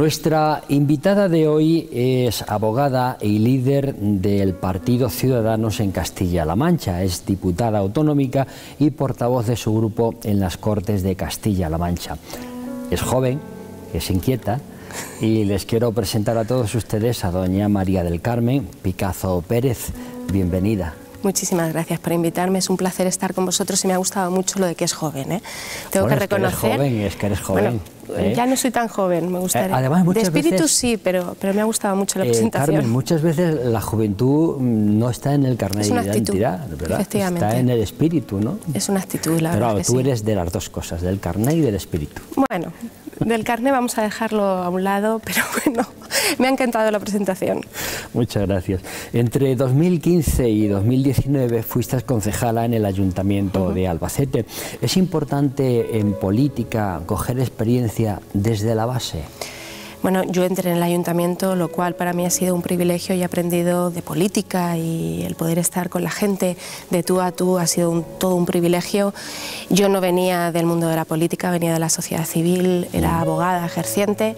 Nuestra invitada de hoy es abogada y líder del Partido Ciudadanos en Castilla-La Mancha. Es diputada autonómica y portavoz de su grupo en las Cortes de Castilla-La Mancha. Es joven, es inquieta y les quiero presentar a todos ustedes a doña María del Carmen Picazo Pérez. Bienvenida. Muchísimas gracias por invitarme. Es un placer estar con vosotros y me ha gustado mucho lo de que es joven. ¿eh? Tengo que reconocer. Es que eres joven, es que eres joven. ¿Eh? Ya no soy tan joven, me gustaría. además, muchas de espíritu sí, pero, pero me ha gustado mucho la eh, presentación. Carmen, muchas veces la juventud mm, no está en el carnet de identidad, ¿verdad? Efectivamente. Está en el espíritu, ¿no? Es una actitud, la pero, verdad. tú eres de las dos cosas, del carnet y del espíritu. Bueno, del carnet vamos a dejarlo a un lado, pero bueno, me ha encantado la presentación. Muchas gracias. Entre 2015 y 2019 fuiste concejala en el Ayuntamiento de Albacete. ¿Es importante en política coger experiencia desde la base? Bueno, yo entré en el ayuntamiento, lo cual para mí ha sido un privilegio y he aprendido de política y el poder estar con la gente de tú a tú ha sido todo un privilegio. Yo no venía del mundo de la política, venía de la sociedad civil, era abogada ejerciente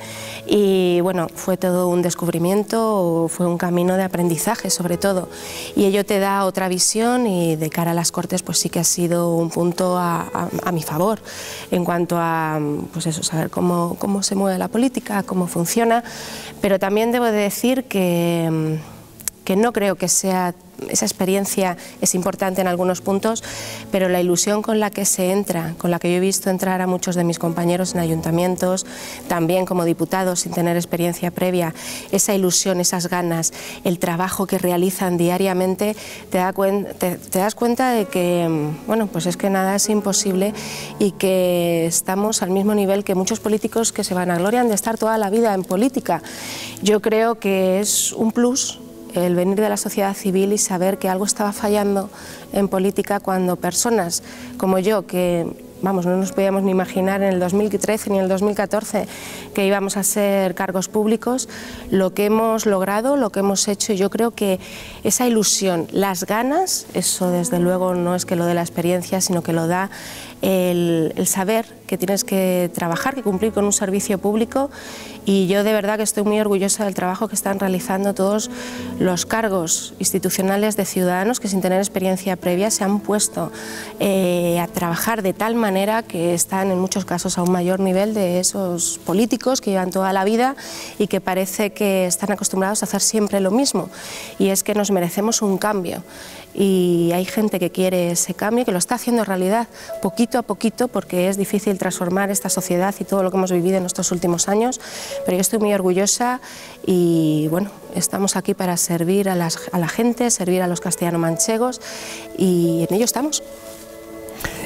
y bueno, fue todo un descubrimiento, fue un camino de aprendizaje sobre todo y ello te da otra visión y de cara a las Cortes pues sí que ha sido un punto a, mi favor en cuanto a pues eso, saber cómo, cómo se mueve la política, cómo funciona, pero también debo de decir que, que no creo que sea esa experiencia es importante en algunos puntos, pero la ilusión con la que se entra, con la que yo he visto entrar a muchos de mis compañeros en ayuntamientos, también como diputados sin tener experiencia previa, esa ilusión, esas ganas, el trabajo que realizan diariamente, te, das cuenta de que, bueno, pues es que nada es imposible y que estamos al mismo nivel que muchos políticos que se van a gloria de estar toda la vida en política. Yo creo que es un plus el venir de la sociedad civil y saber que algo estaba fallando en política cuando personas como yo, que vamos, no nos podíamos ni imaginar en el 2013 ni en el 2014 que íbamos a ser cargos públicos, lo que hemos logrado, lo que hemos hecho, yo creo que esa ilusión, las ganas, eso desde luego no es que lo de la experiencia, sino que lo da el, saber que tienes que trabajar, que cumplir con un servicio público y yo de verdad que estoy muy orgullosa del trabajo que están realizando todos los cargos institucionales de ciudadanos que sin tener experiencia previa se han puesto eh, a trabajar de tal manera que están en muchos casos a un mayor nivel de esos políticos que llevan toda la vida y que parece que están acostumbrados a hacer siempre lo mismo. Y es que nos merecemos un cambio. Y hay gente que quiere ese cambio, que lo está haciendo en realidad poquito a poquito, porque es difícil transformar esta sociedad y todo lo que hemos vivido en estos últimos años, pero yo estoy muy orgullosa y bueno, estamos aquí para servir a, a la gente, servir a los castellano-manchegos y en ello estamos.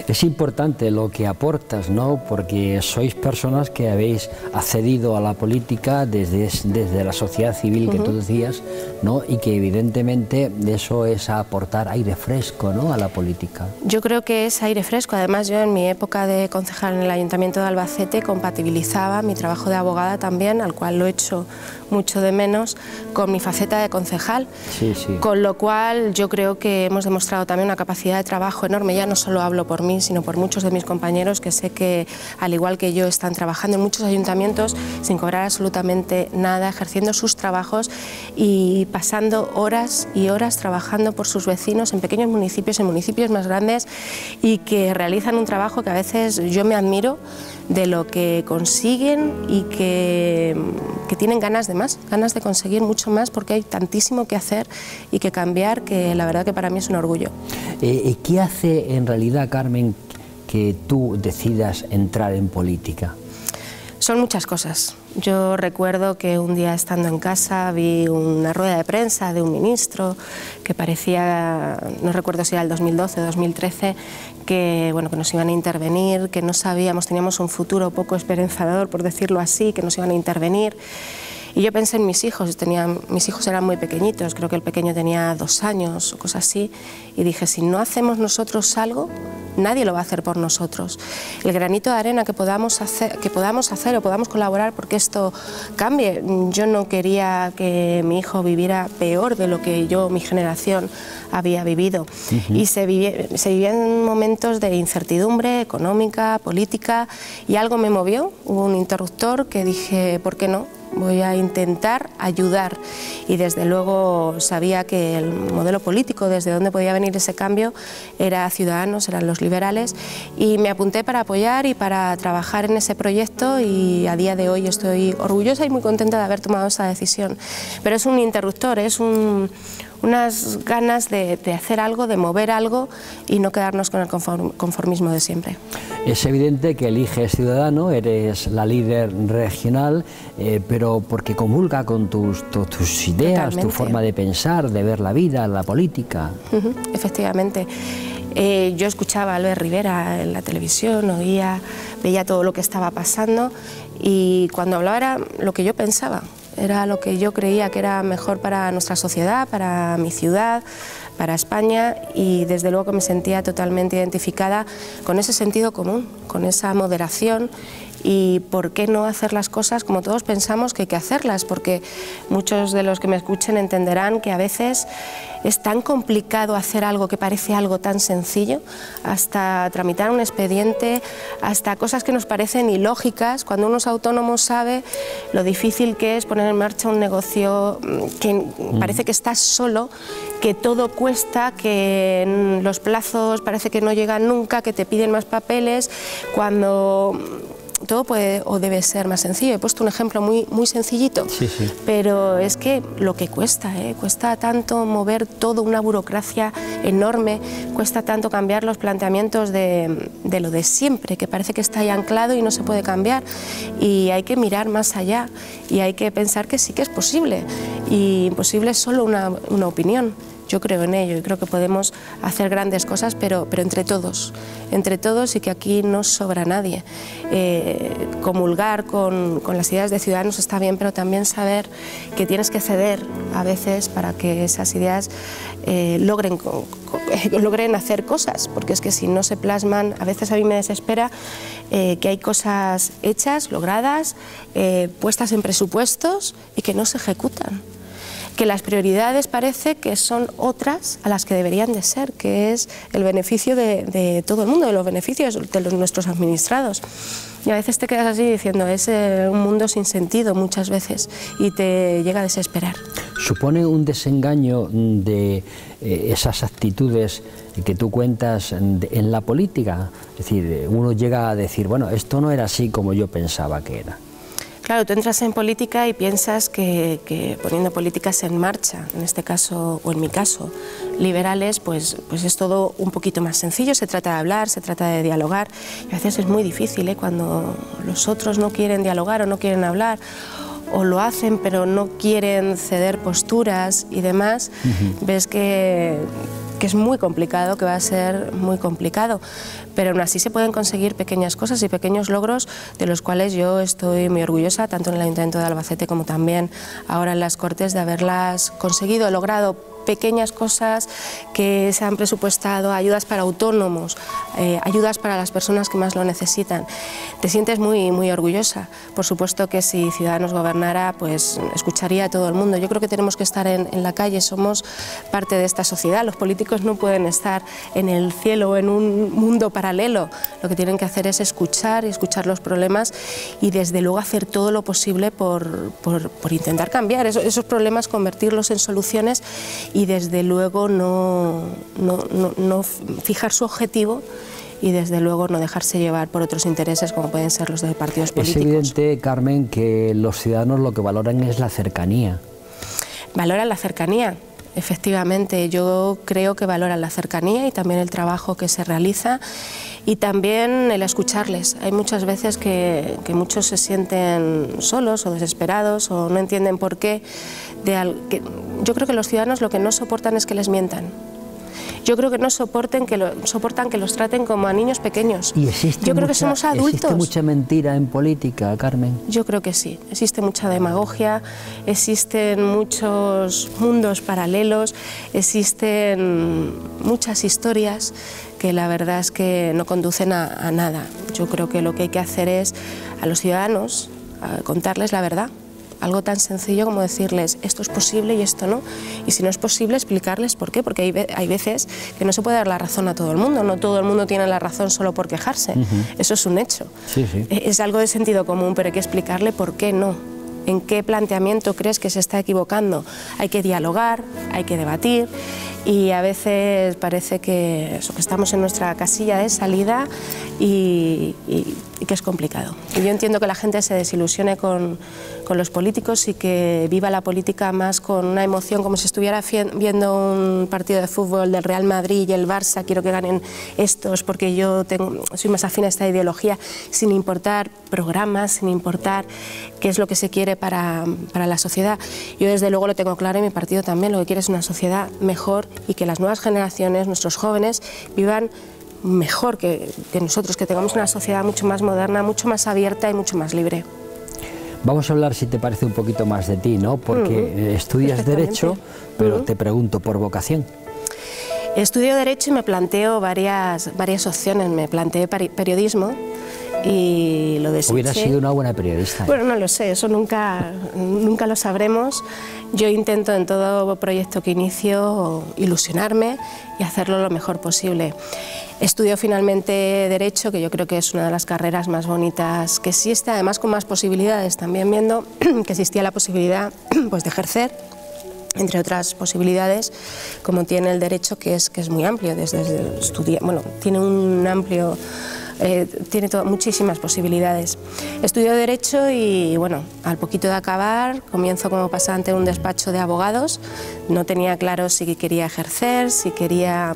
Es importante lo que aportas, ¿no? Porque sois personas que habéis accedido a la política desde, desde la sociedad civil que tú decías, ¿no? Y que evidentemente eso es aportar aire fresco, ¿no? A la política. Yo creo que es aire fresco. Además, yo en mi época de concejal en el Ayuntamiento de Albacete compatibilizaba mi trabajo de abogada también, al cual lo he hecho mucho de menos, con mi faceta de concejal. Sí, sí. Con lo cual yo creo que hemos demostrado también una capacidad de trabajo enorme. Ya no solo hablo por mí, sino por muchos de mis compañeros que sé que, al igual que yo, están trabajando en muchos ayuntamientos sin cobrar absolutamente nada, ejerciendo sus trabajos y pasando horas y horas trabajando por sus vecinos en pequeños municipios, en municipios más grandes y que realizan un trabajo que a veces yo me admiro de lo que consiguen y que, que tienen ganas de más, ganas de conseguir mucho más porque hay tantísimo que hacer y que cambiar que la verdad que para mí es un orgullo. Eh, eh, ¿Qué hace en realidad, Carmen, que tú decidas entrar en política? Son muchas cosas. Yo recuerdo que un día estando en casa vi una rueda de prensa de un ministro que parecía, no recuerdo si era el 2012 o 2013, que, bueno, que nos iban a intervenir, que no sabíamos, teníamos un futuro poco esperanzador, por decirlo así, que nos iban a intervenir. Y yo pensé en mis hijos, tenía, mis hijos eran muy pequeñitos, creo que el pequeño tenía dos años o cosas así, y dije, si no hacemos nosotros algo, nadie lo va a hacer por nosotros. El granito de arena que podamos hacer, que podamos hacer o podamos colaborar porque esto cambie. Yo no quería que mi hijo viviera peor de lo que yo, mi generación, había vivido. Y se, se vivían momentos de incertidumbre económica, política, y algo me movió, hubo un interruptor que dije, ¿por qué no? Voy a intentar ayudar. Y desde luego sabía que el modelo político, desde donde podía venir ese cambio, era Ciudadanos, eran los liberales, y me apunté para apoyar y para trabajar en ese proyecto y a día de hoy estoy orgullosa y muy contenta de haber tomado esa decisión. Pero es un interruptor, es un, unas ganas de, hacer algo, de mover algo y no quedarnos con el conformismo de siempre. Es evidente que eliges Ciudadano, eres la líder regional, eh, pero porque comulga con tus, tus ideas, tu forma de pensar, de ver la vida, la política. efectivamente. Eh, yo escuchaba a Albert Rivera en la televisión, oía, veía todo lo que estaba pasando y cuando hablaba era lo que yo pensaba era lo que yo creía que era mejor para nuestra sociedad, para mi ciudad, para España y desde luego que me sentía totalmente identificada con ese sentido común, con esa moderación y por qué no hacer las cosas como todos pensamos que hay que hacerlas, porque muchos de los que me escuchen entenderán que a veces es tan complicado hacer algo que parece algo tan sencillo, hasta tramitar un expediente, hasta cosas que nos parecen ilógicas, cuando uno es autónomo sabe lo difícil que es poner en marcha un negocio mm, que parece que estás solo, que todo cuesta, que los plazos parece que no llegan nunca, que te piden más papeles, cuando todo puede o debe ser más sencillo. He puesto un ejemplo muy, muy sencillito, pero es que lo que cuesta, ¿eh? cuesta tanto mover toda una burocracia enorme, cuesta tanto cambiar los planteamientos de, de, lo de siempre, que parece que está ahí anclado y no se puede cambiar. Y hay que mirar más allá y hay que pensar que sí que es posible. Y imposible es solo una, una opinión. Yo creo en ello y creo que podemos hacer grandes cosas, pero, pero entre todos, entre todos y que aquí no sobra nadie. Eh, comulgar con, con, las ideas de ciudadanos está bien, pero también saber que tienes que ceder a veces para que esas ideas eh, logren, logren hacer cosas, porque es que si no se plasman, a veces a mí me desespera eh, que hay cosas hechas, logradas, puestas en presupuestos y que no se ejecutan que las prioridades parece que son otras a las que deberían de ser, que es el beneficio de, todo el mundo, de los beneficios de los, nuestros administrados. Y a veces te quedas así diciendo, es eh, un mundo sin sentido muchas veces y te llega a desesperar. ¿Supone un desengaño de eh, esas actitudes que tú cuentas en la política? Es decir, uno llega a decir, bueno, esto no era así como yo pensaba que era. Claro, tú entras en política y piensas que, poniendo políticas en marcha, en este caso, o en mi caso, liberales, pues, pues es todo un poquito más sencillo, se trata de hablar, se trata de dialogar, y a veces es muy difícil ¿eh? cuando los otros no quieren dialogar o no quieren hablar, o lo hacen pero no quieren ceder posturas y demás, ves que que es muy complicado, que va a ser muy complicado, pero aún así se pueden conseguir pequeñas cosas y pequeños logros de los cuales yo estoy muy orgullosa, tanto en el Ayuntamiento de Albacete como también ahora en las Cortes, de haberlas conseguido, logrado pequeñas cosas que se han presupuestado, ayudas para autónomos, eh, ayudas para las personas que más lo necesitan. Te sientes muy, muy orgullosa. Por supuesto que si Ciudadanos gobernara, pues escucharía a todo el mundo. Yo creo que tenemos que estar en, la calle, somos parte de esta sociedad. Los políticos no pueden estar en el cielo o en un mundo paralelo. Lo que tienen que hacer es escuchar y escuchar los problemas y desde luego hacer todo lo posible por, por, intentar cambiar esos problemas, convertirlos en soluciones y desde luego no, no, fijar su objetivo y desde luego no dejarse llevar por otros intereses como pueden ser los de partidos políticos. Es evidente, Carmen, que los ciudadanos lo que valoran es la cercanía. Valoran la cercanía, efectivamente. Yo creo que valoran la cercanía y también el trabajo que se realiza y también el escucharles. Hay muchas veces que, muchos se sienten solos o desesperados o no entienden por qué. De yo creo que los ciudadanos lo que no soportan es que les mientan. Yo creo que no soporten que lo, soportan que los traten como a niños pequeños. ¿Y Yo creo que somos adultos. ¿Existe mucha mentira en política, Carmen? Yo creo que sí. Existe mucha demagogia, existen muchos mundos paralelos, existen muchas historias que la verdad es que no conducen a, nada. Yo creo que lo que hay que hacer es a los ciudadanos contarles la verdad. Algo tan sencillo como decirles esto es posible y esto no. Y si no es posible, explicarles por qué. Porque hay, hay veces que no se puede dar la razón a todo el mundo. No todo el mundo tiene la razón solo por quejarse. Eso es un hecho. E, es algo de sentido común, pero hay que explicarle por qué no ¿En qué planteamiento crees que se está equivocando? Hay que dialogar, hay que debatir y a veces parece que, estamos en nuestra casilla de salida y, que es complicado. Y yo entiendo que la gente se desilusione con, con, los políticos y que viva la política más con una emoción como si estuviera viendo un partido de fútbol del Real Madrid y el Barça, quiero que ganen estos porque yo tengo, soy más afín a esta ideología, sin importar programas, sin importar qué es lo que se quiere para, para la sociedad. Yo desde luego lo tengo claro y mi partido también, lo que quiere es una sociedad mejor y que las nuevas generaciones, nuestros jóvenes, vivan mejor que, nosotros, que tengamos una sociedad mucho más moderna, mucho más abierta y mucho más libre. Vamos a hablar, si te parece, un poquito más de ti, ¿no? Porque estudias Derecho, pero te pregunto, ¿por vocación? Estudio Derecho y me planteo varias, varias opciones. Me planteé periodismo, y lo deseché. Hubiera sido una buena periodista. Bueno, no lo sé, eso nunca, nunca lo sabremos. Yo intento en todo proyecto que inicio ilusionarme y hacerlo lo mejor posible. Estudio finalmente Derecho, que yo creo que es una de las carreras más bonitas que existe, además con más posibilidades, también viendo que existía la posibilidad pues, de ejercer entre otras posibilidades, como tiene el derecho, que es, que es muy amplio, desde estudiar, bueno, tiene un amplio eh, tiene muchísimas posibilidades. Estudio Derecho y, bueno, al poquito de acabar, comienzo como pasante en un despacho de abogados. No tenía claro si quería ejercer, si quería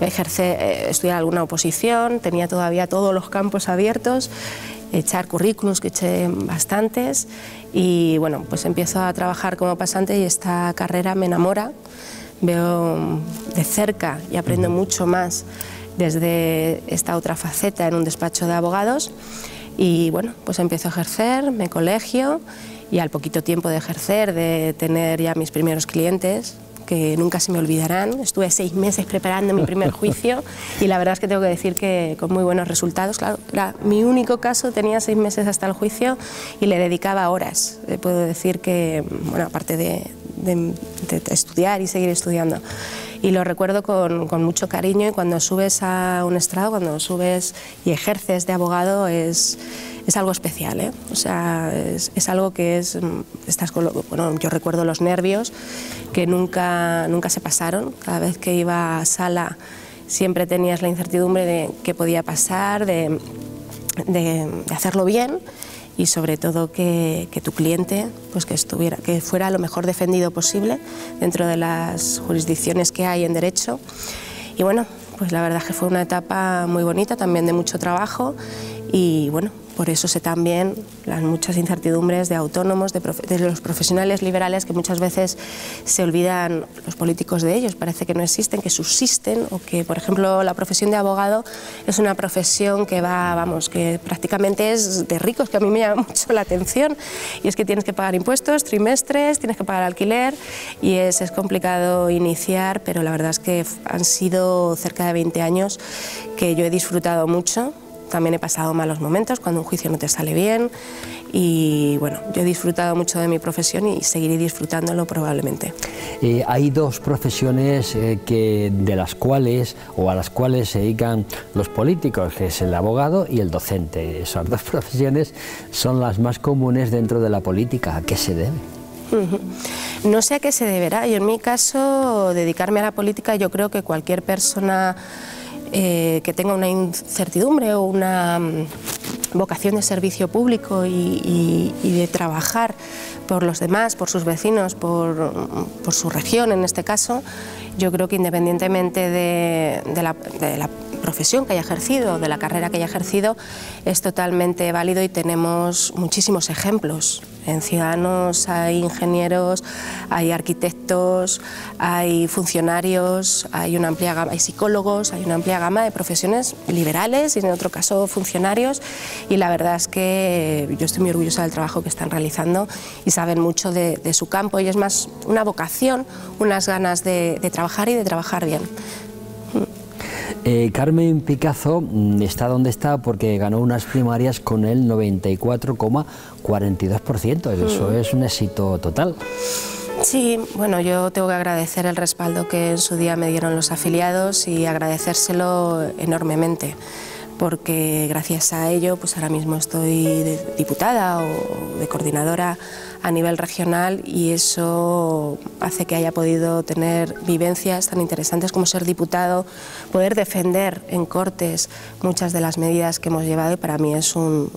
ejercer, eh, estudiar alguna oposición, tenía todavía todos los campos abiertos echar currículums, que eché bastantes, y bueno, pues empiezo a trabajar como pasante y esta carrera me enamora, veo de cerca y aprendo mucho más desde esta otra faceta en un despacho de abogados y bueno, pues empiezo a ejercer, me colegio y al poquito tiempo de ejercer, de tener ya mis primeros clientes, que nunca se me olvidarán. Estuve seis meses preparando mi primer juicio y la verdad es que tengo que decir que con muy buenos resultados. Claro, era mi único caso, tenía seis meses hasta el juicio y le dedicaba horas. Eh, puedo decir que, bueno, aparte de, de, estudiar y seguir estudiando. Y lo recuerdo con, con, mucho cariño. Y cuando subes a un estrado, cuando subes y ejerces de abogado es, es algo especial, ¿eh? o sea, es, es, algo que es, estás con bueno, yo recuerdo los nervios que nunca, nunca se pasaron, cada vez que iba a sala siempre tenías la incertidumbre de qué podía pasar, de, de, de hacerlo bien y sobre todo que, tu cliente pues que estuviera que fuera lo mejor defendido posible dentro de las jurisdicciones que hay en derecho. Y bueno pues la verdad que fue una etapa muy bonita también de mucho trabajo y bueno por eso sé también las muchas incertidumbres de autónomos, de, los profesionales liberales que muchas veces se olvidan los políticos de ellos, parece que no existen, que subsisten o que, por ejemplo, la profesión de abogado es una profesión que va, vamos, que prácticamente es de ricos, que a mí me llama mucho la atención. Y es que tienes que pagar impuestos, trimestres, tienes que pagar alquiler y es, es complicado iniciar, pero la verdad es que han sido cerca de 20 años que yo he disfrutado mucho también he pasado malos momentos cuando un juicio no te sale bien y bueno, yo he disfrutado mucho de mi profesión y seguiré disfrutándolo probablemente. Eh, hay dos profesiones eh, que, de las cuales o a las cuales se dedican los políticos, que es el abogado y el docente. Esas dos profesiones son las más comunes dentro de la política. ¿A qué se debe? No sé a qué se deberá. Yo en mi caso, dedicarme a la política, yo creo que cualquier persona eh, que tenga una incertidumbre o una mm, vocación de servicio público y, de trabajar por los demás, por sus vecinos, por, su región en este caso, yo creo que independientemente de, la, de la profesión que haya ejercido, de la carrera que haya ejercido, es totalmente válido y tenemos muchísimos ejemplos. En Ciudadanos hay ingenieros, hay arquitectos, hay funcionarios, hay una amplia gama, hay psicólogos, hay una amplia gama de profesiones liberales y en otro caso funcionarios y la verdad es que yo estoy muy orgullosa del trabajo que están realizando y saben mucho de, su campo y es más una vocación, unas ganas de trabajar y de trabajar bien. Eh, Carmen Picazo mm, está donde está porque ganó unas primarias con el 94,42%. Eso mm. es un éxito total. Sí, bueno, yo tengo que agradecer el respaldo que en su día me dieron los afiliados y agradecérselo enormemente porque gracias a ello pues ahora mismo estoy de diputada o de coordinadora a nivel regional y eso hace que haya podido tener vivencias tan interesantes como ser diputado, poder defender en Cortes muchas de las medidas que hemos llevado y para mí es un,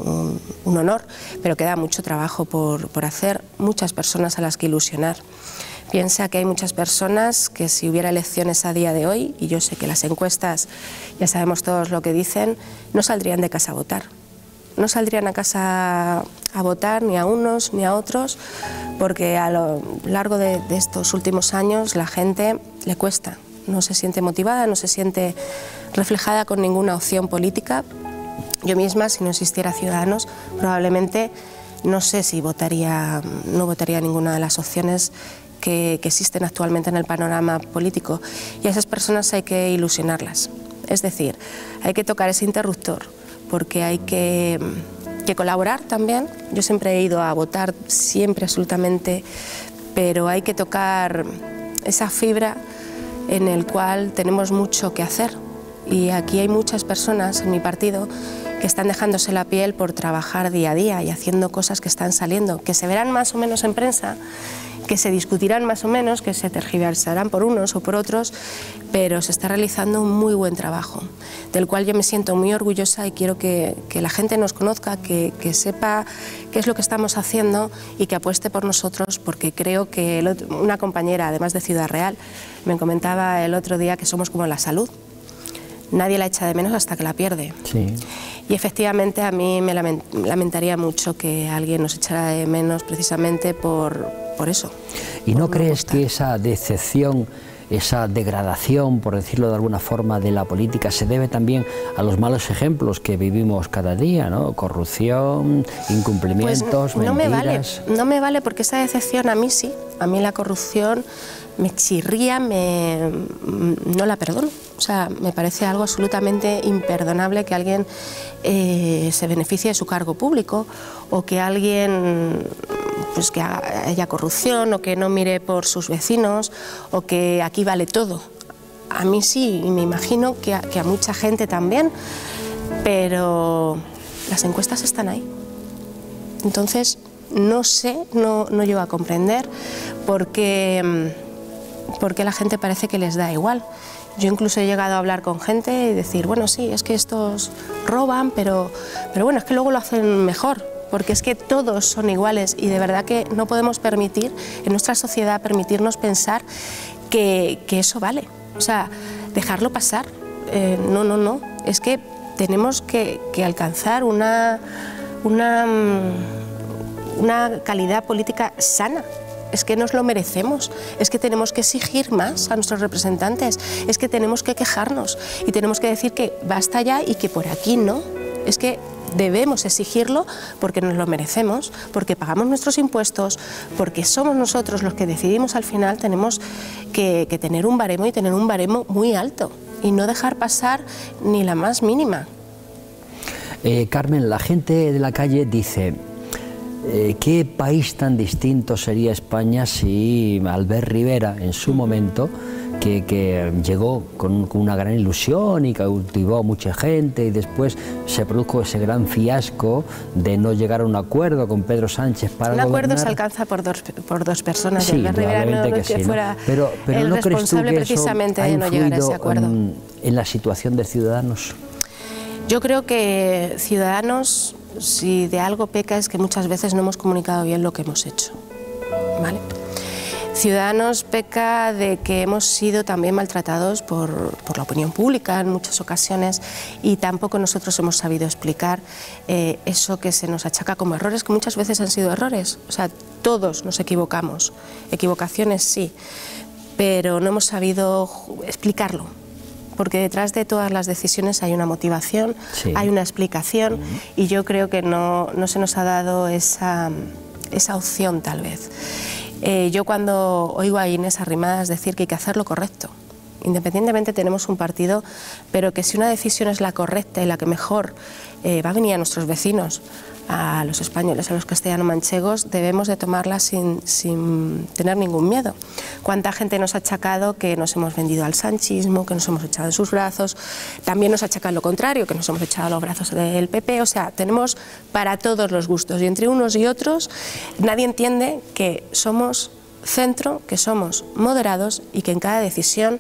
honor, pero queda mucho trabajo por, por hacer, muchas personas a las que ilusionar. Piensa que hay muchas personas que si hubiera elecciones a día de hoy, y yo sé que las encuestas ya sabemos todos lo que dicen, no saldrían de casa a votar. No saldrían a casa a votar ni a unos ni a otros, porque a lo largo de, estos últimos años la gente le cuesta, no se siente motivada, no se siente reflejada con ninguna opción política. Yo misma, si no existiera Ciudadanos, probablemente no sé si votaría, no votaría ninguna de las opciones que, existen actualmente en el panorama político y a esas personas hay que ilusionarlas. Es decir, hay que tocar ese interruptor porque hay que, que colaborar también. Yo siempre he ido a votar, siempre absolutamente, pero hay que tocar esa fibra en el cual tenemos mucho que hacer. Y aquí hay muchas personas en mi partido que están dejándose la piel por trabajar día a día y haciendo cosas que están saliendo, que se verán más o menos en prensa que se discutirán más o menos, que se tergiversarán por unos o por otros, pero se está realizando un muy buen trabajo, del cual yo me siento muy orgullosa y quiero que, la gente nos conozca, que, sepa qué es lo que estamos haciendo y que apueste por nosotros, porque creo que una compañera, además de Ciudad Real, me comentaba el otro día que somos como la salud. Nadie la echa de menos hasta que la pierde. Y efectivamente a mí me lamentaría mucho que alguien nos echara de menos precisamente por, por eso. ¿Y no crees que esa decepción, esa degradación, por decirlo de alguna forma, de la política se debe también a los malos ejemplos que vivimos cada día, ¿no? Corrupción, incumplimientos, pues no Me vale, no me vale porque esa decepción a mí sí, a mí la corrupción me chirría, me, no la perdono. O sea, me parece algo absolutamente imperdonable que alguien eh, se beneficie de su cargo público o que alguien pues que haya corrupción o que no mire por sus vecinos o que aquí vale todo. A mí sí, y me imagino que a, mucha gente también, pero las encuestas están ahí. Entonces, no sé, no, no llego a comprender por qué, por qué la gente parece que les da igual. Yo incluso he llegado a hablar con gente y decir, bueno, sí, es que estos roban, pero, pero bueno, es que luego lo hacen mejor porque es que todos son iguales y de verdad que no podemos permitir en nuestra sociedad permitirnos pensar que, eso vale. O sea, dejarlo pasar. Eh, no, no, no. Es que tenemos que, alcanzar una, mm, una calidad política sana es que nos lo merecemos, es que tenemos que exigir más a nuestros representantes, es que tenemos que quejarnos y tenemos que decir que basta ya y que por aquí no. Es que debemos exigirlo porque nos lo merecemos, porque pagamos nuestros impuestos, porque somos nosotros los que decidimos al final, tenemos que, tener un baremo y tener un baremo muy alto y no dejar pasar ni la más mínima. Eh, Carmen, la gente de la calle dice, eh, ¿qué país tan distinto sería España si Albert Rivera en su momento que, llegó con, una gran ilusión y cautivó a mucha gente y después se produjo ese gran fiasco de no llegar a un acuerdo con Pedro Sánchez para Un acuerdo se alcanza por dos, por dos personas. Sí, probablemente que, sí, fuera Pero, pero el ¿no responsable crees tú precisamente de no llegar a ese acuerdo. En, en la situación de Ciudadanos? Yo creo que Ciudadanos, si de algo peca, es que muchas veces no hemos comunicado bien lo que hemos hecho. ¿Vale? Ciudadanos peca de que hemos sido también maltratados por, la opinión pública en muchas ocasiones y tampoco nosotros hemos sabido explicar eh, eso que se nos achaca como errores, que muchas veces han sido errores. O sea, todos nos equivocamos. Equivocaciones sí, pero no hemos sabido explicarlo porque detrás de todas las decisiones hay una motivación, hay una explicación y yo creo que no, se nos ha dado esa, esa opción tal vez. Eh, yo cuando oigo a Inés Arrimadas decir que hay que hacer lo correcto, Independientemente tenemos un partido, pero que si una decisión es la correcta y la que mejor eh, va a venir a nuestros vecinos, a los españoles, a los castellano-manchegos, debemos de tomarla sin, sin, tener ningún miedo. ¿Cuánta gente nos ha achacado que nos hemos vendido al sanchismo, que nos hemos echado en sus brazos? También nos achacan lo contrario, que nos hemos echado a los brazos del PP. O sea, tenemos para todos los gustos y entre unos y otros nadie entiende que somos centro, que somos moderados y que en cada decisión,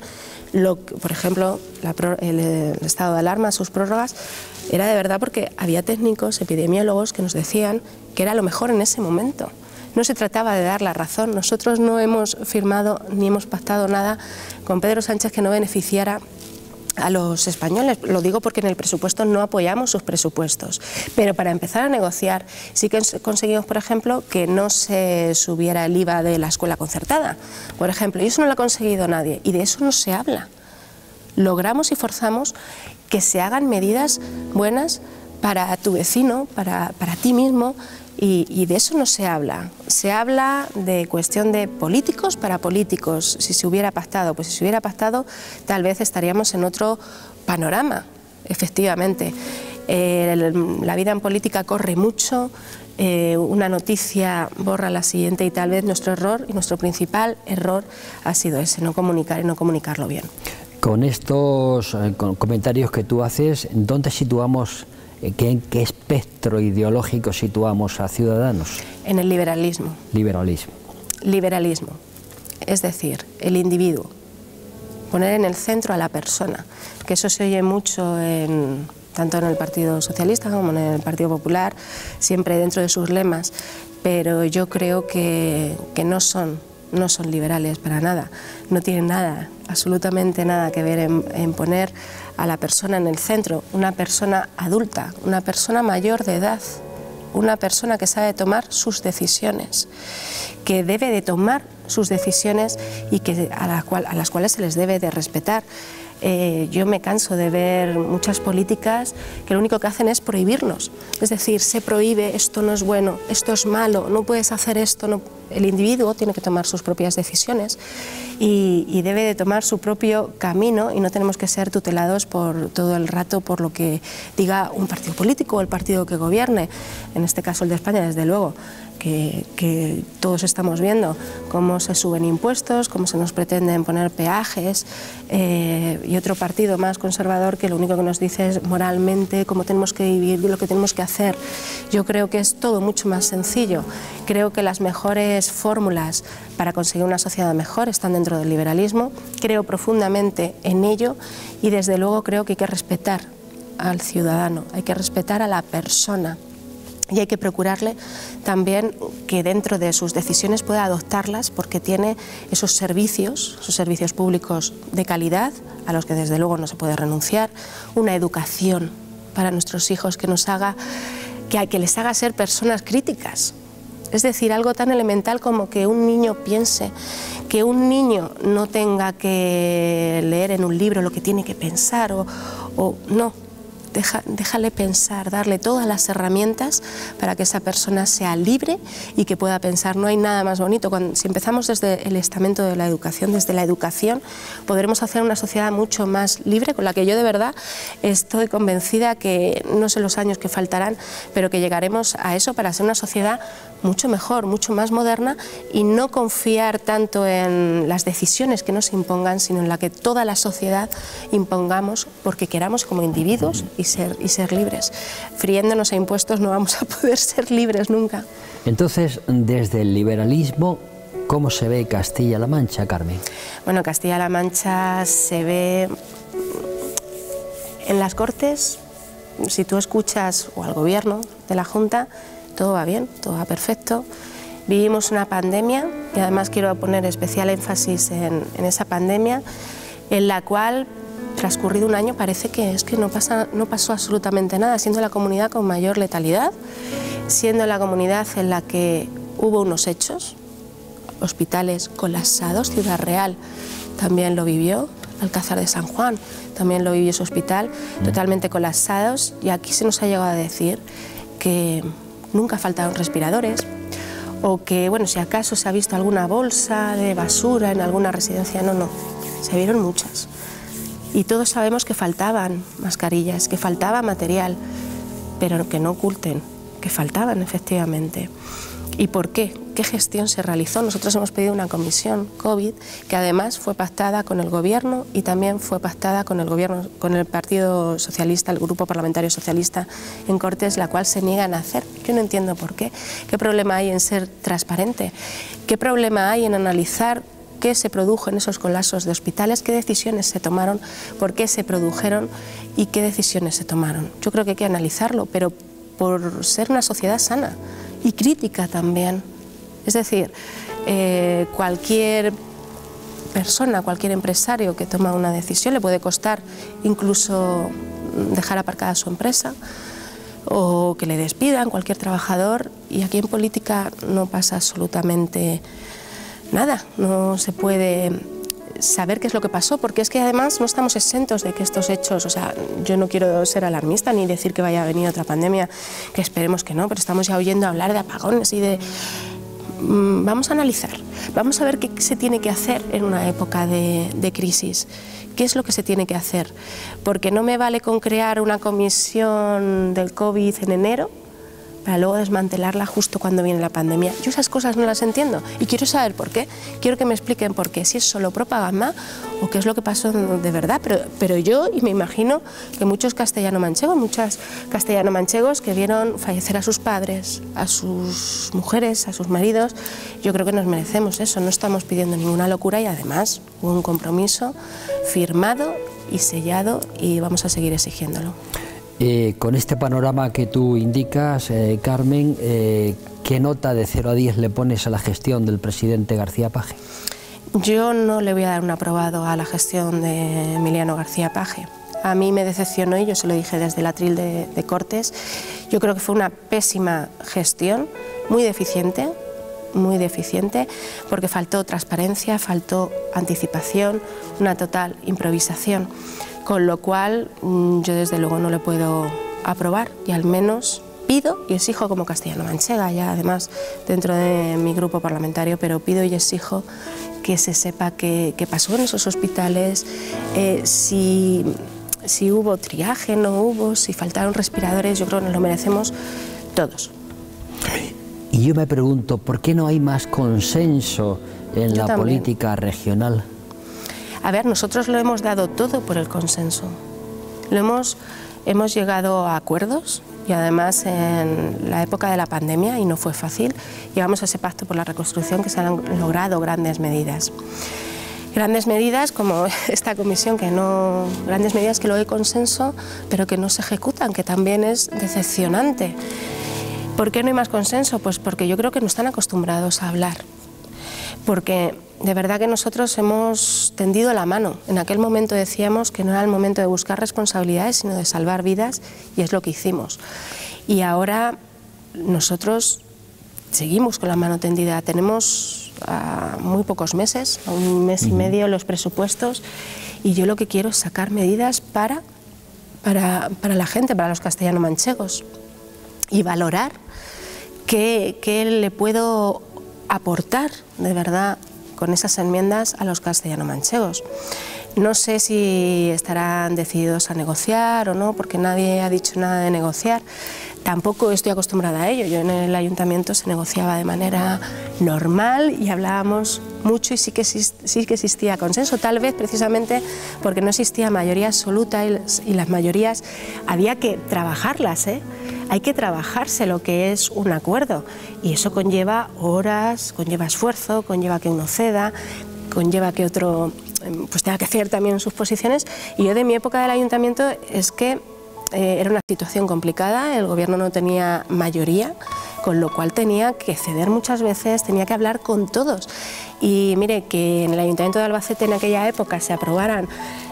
por ejemplo, el, estado de alarma, sus prórrogas, era de verdad porque había técnicos, epidemiólogos que nos decían que era lo mejor en ese momento. No se trataba de dar la razón. Nosotros no hemos firmado ni hemos pactado nada con Pedro Sánchez que no beneficiara a los españoles. Lo digo porque en el presupuesto no apoyamos sus presupuestos. Pero para empezar a negociar, sí que conseguimos, por ejemplo, que no se subiera el IVA de la escuela concertada. Por ejemplo, y eso no lo ha conseguido nadie. Y de eso no se habla. Logramos y forzamos que se hagan medidas buenas para tu vecino, para, para ti mismo, y, de eso no se habla. Se habla de cuestión de políticos para políticos. Si se hubiera pactado, pues si se hubiera pactado, tal vez estaríamos en otro panorama, efectivamente. Eh, la vida en política corre mucho, eh, una noticia borra la siguiente y tal vez nuestro error y nuestro principal error ha sido ese, no comunicar y no comunicarlo bien. Con estos eh, comentarios que tú haces, ¿dónde situamos ¿En qué espectro ideológico situamos a Ciudadanos? En el liberalismo. Liberalismo. Liberalismo. Es decir, el individuo. Poner en el centro a la persona. Que eso se oye mucho en, tanto en el Partido Socialista como en el Partido Popular, siempre dentro de sus lemas. Pero yo creo que, que no son no son liberales para nada, no tienen nada, absolutamente nada que ver en, poner a la persona en el centro, una persona adulta, una persona mayor de edad, una persona que sabe tomar sus decisiones, que debe de tomar sus decisiones y que, a, a las cuales se les debe de respetar. Eh, yo me canso de ver muchas políticas que lo único que hacen es prohibirnos. Es decir, se prohíbe, esto no es bueno, esto es malo, no puedes hacer esto. El individuo tiene que tomar sus propias decisiones y, debe de tomar su propio camino y no tenemos que ser tutelados por todo el rato por lo que diga un partido político o el partido que gobierne, en este caso el de España, desde luego que, todos estamos viendo, cómo se suben impuestos, cómo se nos pretenden poner peajes, eh, y otro partido más conservador que lo único que nos dice es moralmente cómo tenemos que vivir, lo que tenemos que hacer. Yo creo que es todo mucho más sencillo. Creo que las mejores fórmulas para conseguir una sociedad mejor están dentro del liberalismo. Creo profundamente en ello y desde luego creo que hay que respetar al ciudadano, hay que respetar a la persona y hay que procurarle también que dentro de sus decisiones pueda adoptarlas porque tiene esos servicios, esos servicios públicos de calidad a los que desde luego no se puede renunciar, una educación para nuestros hijos que nos haga que, que les haga ser personas críticas. Es decir, algo tan elemental como que un niño piense, que un niño no tenga que leer en un libro lo que tiene que pensar o, o no, déjale pensar, darle todas las herramientas para que esa persona sea libre y que pueda pensar. No hay nada más bonito. Cuando, si empezamos desde el estamento de la educación, desde la educación, podremos hacer una sociedad mucho más libre, con la que yo de verdad estoy convencida que no sé los años que faltarán, pero que llegaremos a eso para ser una sociedad mucho mejor, mucho más moderna y no confiar tanto en las decisiones que nos impongan, sino en la que toda la sociedad impongamos porque queramos como individuos y ser, y ser libres. Friéndonos a impuestos no vamos a poder ser libres nunca. Entonces, desde el liberalismo, ¿cómo se ve Castilla-La Mancha, Carmen? Bueno, Castilla-La Mancha se ve en las Cortes, si tú escuchas o al gobierno de la Junta, todo va bien, todo va perfecto. Vivimos una pandemia y además quiero poner especial énfasis en, esa pandemia en la cual transcurrido un año parece que es que no, pasa, no pasó absolutamente nada, siendo la comunidad con mayor letalidad, siendo la comunidad en la que hubo unos hechos, hospitales colapsados, Ciudad Real también lo vivió, Alcázar de San Juan también lo vivió ese hospital, mm. totalmente colapsados, y aquí se nos ha llegado a decir que nunca faltaron respiradores, o que, bueno, si acaso se ha visto alguna bolsa de basura en alguna residencia, no, no. se vieron muchas. Y todos sabemos que faltaban mascarillas, que faltaba material, pero que no oculten, que faltaban efectivamente. ¿Y por qué? ¿Qué gestión se realizó? Nosotros hemos pedido una comisión COVID que además fue pactada con el Gobierno y también fue pactada con el Gobierno, con el Partido Socialista, el Grupo Parlamentario Socialista en Cortes, la cual se niegan a hacer. Yo no entiendo por qué. ¿Qué problema hay en ser transparente? ¿Qué problema hay en analizar qué se produjo en esos colapsos de hospitales, qué decisiones se tomaron, por qué se produjeron y qué decisiones se tomaron. Yo creo que hay que analizarlo, pero por ser una sociedad sana y crítica también. Es decir, eh, cualquier persona, cualquier empresario que toma una decisión le puede costar incluso dejar aparcada su empresa o que le despidan cualquier trabajador y aquí en política no pasa absolutamente nada, no se puede saber qué es lo que pasó, porque es que además no estamos exentos de que estos hechos, o sea, yo no quiero ser alarmista ni decir que vaya a venir otra pandemia, que esperemos que no, pero estamos ya oyendo hablar de apagones y de... Mm, vamos a analizar, vamos a ver qué se tiene que hacer en una época de, de crisis. ¿Qué es lo que se tiene que hacer? Porque no me vale con crear una comisión del COVID en enero, para luego desmantelarla justo cuando viene la pandemia. Yo esas cosas no las entiendo y quiero saber por qué. Quiero que me expliquen por qué, si es solo propaganda o qué es lo que pasó de verdad. Pero, pero yo, y me imagino que muchos castellano-manchegos, muchas castellano-manchegos que vieron fallecer a sus padres, a sus mujeres, a sus maridos, yo creo que nos merecemos eso. No estamos pidiendo ninguna locura y además un compromiso firmado y sellado y vamos a seguir exigiéndolo. Eh, con este panorama que tú indicas, eh, Carmen, eh, ¿qué nota de 0 a 10 le pones a la gestión del presidente García Paje? Yo no le voy a dar un aprobado a la gestión de Emiliano García Paje. A mí me decepcionó y yo se lo dije desde el atril de, de Cortes. Yo creo que fue una pésima gestión, muy deficiente, muy deficiente, porque faltó transparencia, faltó anticipación, una total improvisación con lo cual mm, yo desde luego no le puedo aprobar y al menos pido y exijo como castellano-manchega, ya además dentro de mi grupo parlamentario, pero pido y exijo que se sepa qué, pasó en esos hospitales, eh, si, si hubo triaje, no hubo, si faltaron respiradores, yo creo que nos lo merecemos todos. Y yo me pregunto, ¿por qué no hay más consenso en la política regional? A ver, nosotros lo hemos dado todo por el consenso. Lo hemos, hemos llegado a acuerdos y además en la época de la pandemia, y no fue fácil, llegamos a ese pacto por la reconstrucción que se han logrado grandes medidas. Grandes medidas como esta comisión, que no, grandes medidas que luego hay consenso, pero que no se ejecutan, que también es decepcionante. ¿Por qué no hay más consenso? Pues porque yo creo que no están acostumbrados a hablar. Porque de verdad que nosotros hemos tendido la mano. En aquel momento decíamos que no era el momento de buscar responsabilidades, sino de salvar vidas, y es lo que hicimos. Y ahora nosotros seguimos con la mano tendida. Tenemos a muy pocos meses, a un mes y medio los presupuestos, y yo lo que quiero es sacar medidas para, para, para la gente, para los castellano-manchegos, y valorar qué, qué le puedo aportar de verdad con esas enmiendas a los castellano-manchegos. No sé si estarán decididos a negociar o no, porque nadie ha dicho nada de negociar. Tampoco estoy acostumbrada a ello. Yo en el ayuntamiento se negociaba de manera normal y hablábamos mucho y sí que, sí que existía consenso, tal vez precisamente porque no existía mayoría absoluta y, las mayorías había que trabajarlas. ¿eh? Hay que trabajarse lo que es un acuerdo y eso conlleva horas, conlleva esfuerzo, conlleva que uno ceda, conlleva que otro em, pues tenga que hacer también sus posiciones y yo de mi época del ayuntamiento es que eh, era una situación complicada, el gobierno no tenía mayoría, con lo cual tenía que ceder muchas veces, tenía que hablar con todos. Y mire, que en el Ayuntamiento de Albacete en aquella época se aprobaran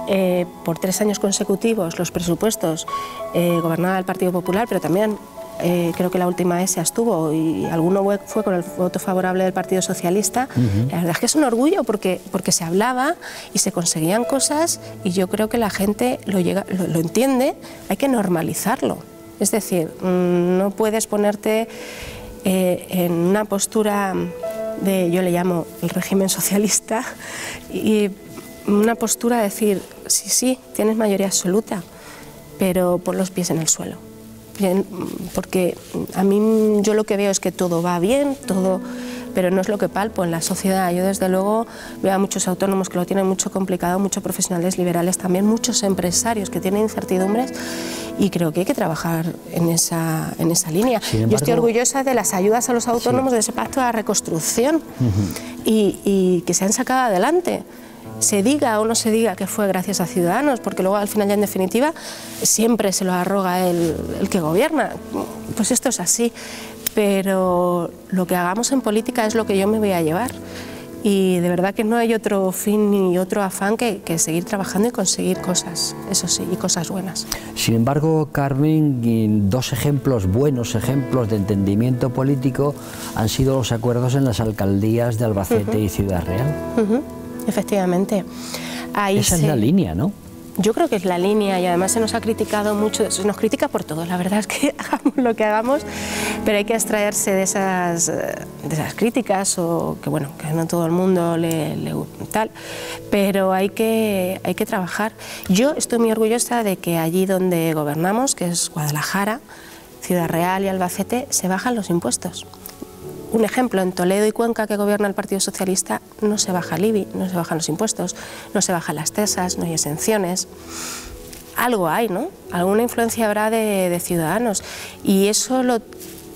eh, por tres años consecutivos los presupuestos, eh, gobernaba el Partido Popular, pero también eh, creo que la última ESA estuvo y alguno fue con el voto favorable del Partido Socialista. La verdad es que es un orgullo porque, porque se hablaba y se conseguían cosas y yo creo que la gente lo, llega, lo, entiende, hay que normalizarlo. Es decir, mm, no puedes ponerte en una postura de, yo le llamo el régimen socialista, y una postura de decir, sí, sí, tienes mayoría absoluta, pero pon los pies en el suelo. porque a mí yo lo que veo es que todo va bien, todo pero no es lo que palpo en la sociedad. Yo desde luego veo a muchos autónomos que lo tienen mucho complicado, muchos profesionales liberales también, muchos empresarios que tienen incertidumbres y creo que hay que trabajar en esa, en esa línea. Yo estoy orgullosa de las ayudas a los autónomos de ese pacto de la reconstrucción y, y que se han sacado adelante se diga o no se diga que fue gracias a Ciudadanos, porque luego al final ya en definitiva siempre se lo arroga el, el, que gobierna. Pues esto es así pero lo que hagamos en política es lo que yo me voy a llevar. Y de verdad que no hay otro fin ni otro afán que, seguir trabajando y conseguir cosas, eso sí, y cosas buenas. Sin embargo, Carmen, dos ejemplos, buenos ejemplos de entendimiento político han sido los acuerdos en las alcaldías de Albacete y Ciudad Real. Efectivamente. Esa es la línea, ¿no? yo creo que es la línea y además se nos ha criticado mucho, se nos critica por todo, la verdad es que hagamos lo que hagamos, pero hay que extraerse de esas, de esas críticas o que bueno, que no todo el mundo le, le tal, pero hay que, hay que trabajar. Yo estoy muy orgullosa de que allí donde gobernamos, que es Guadalajara, Ciudad Real y Albacete, se bajan los impuestos. Un ejemplo, en Toledo y Cuenca, que gobierna el Partido Socialista, no se baja el IBI, no se bajan los impuestos, no se bajan las tesas, no hay exenciones. Algo hay, ¿no? Alguna influencia habrá de, de ciudadanos. Y eso lo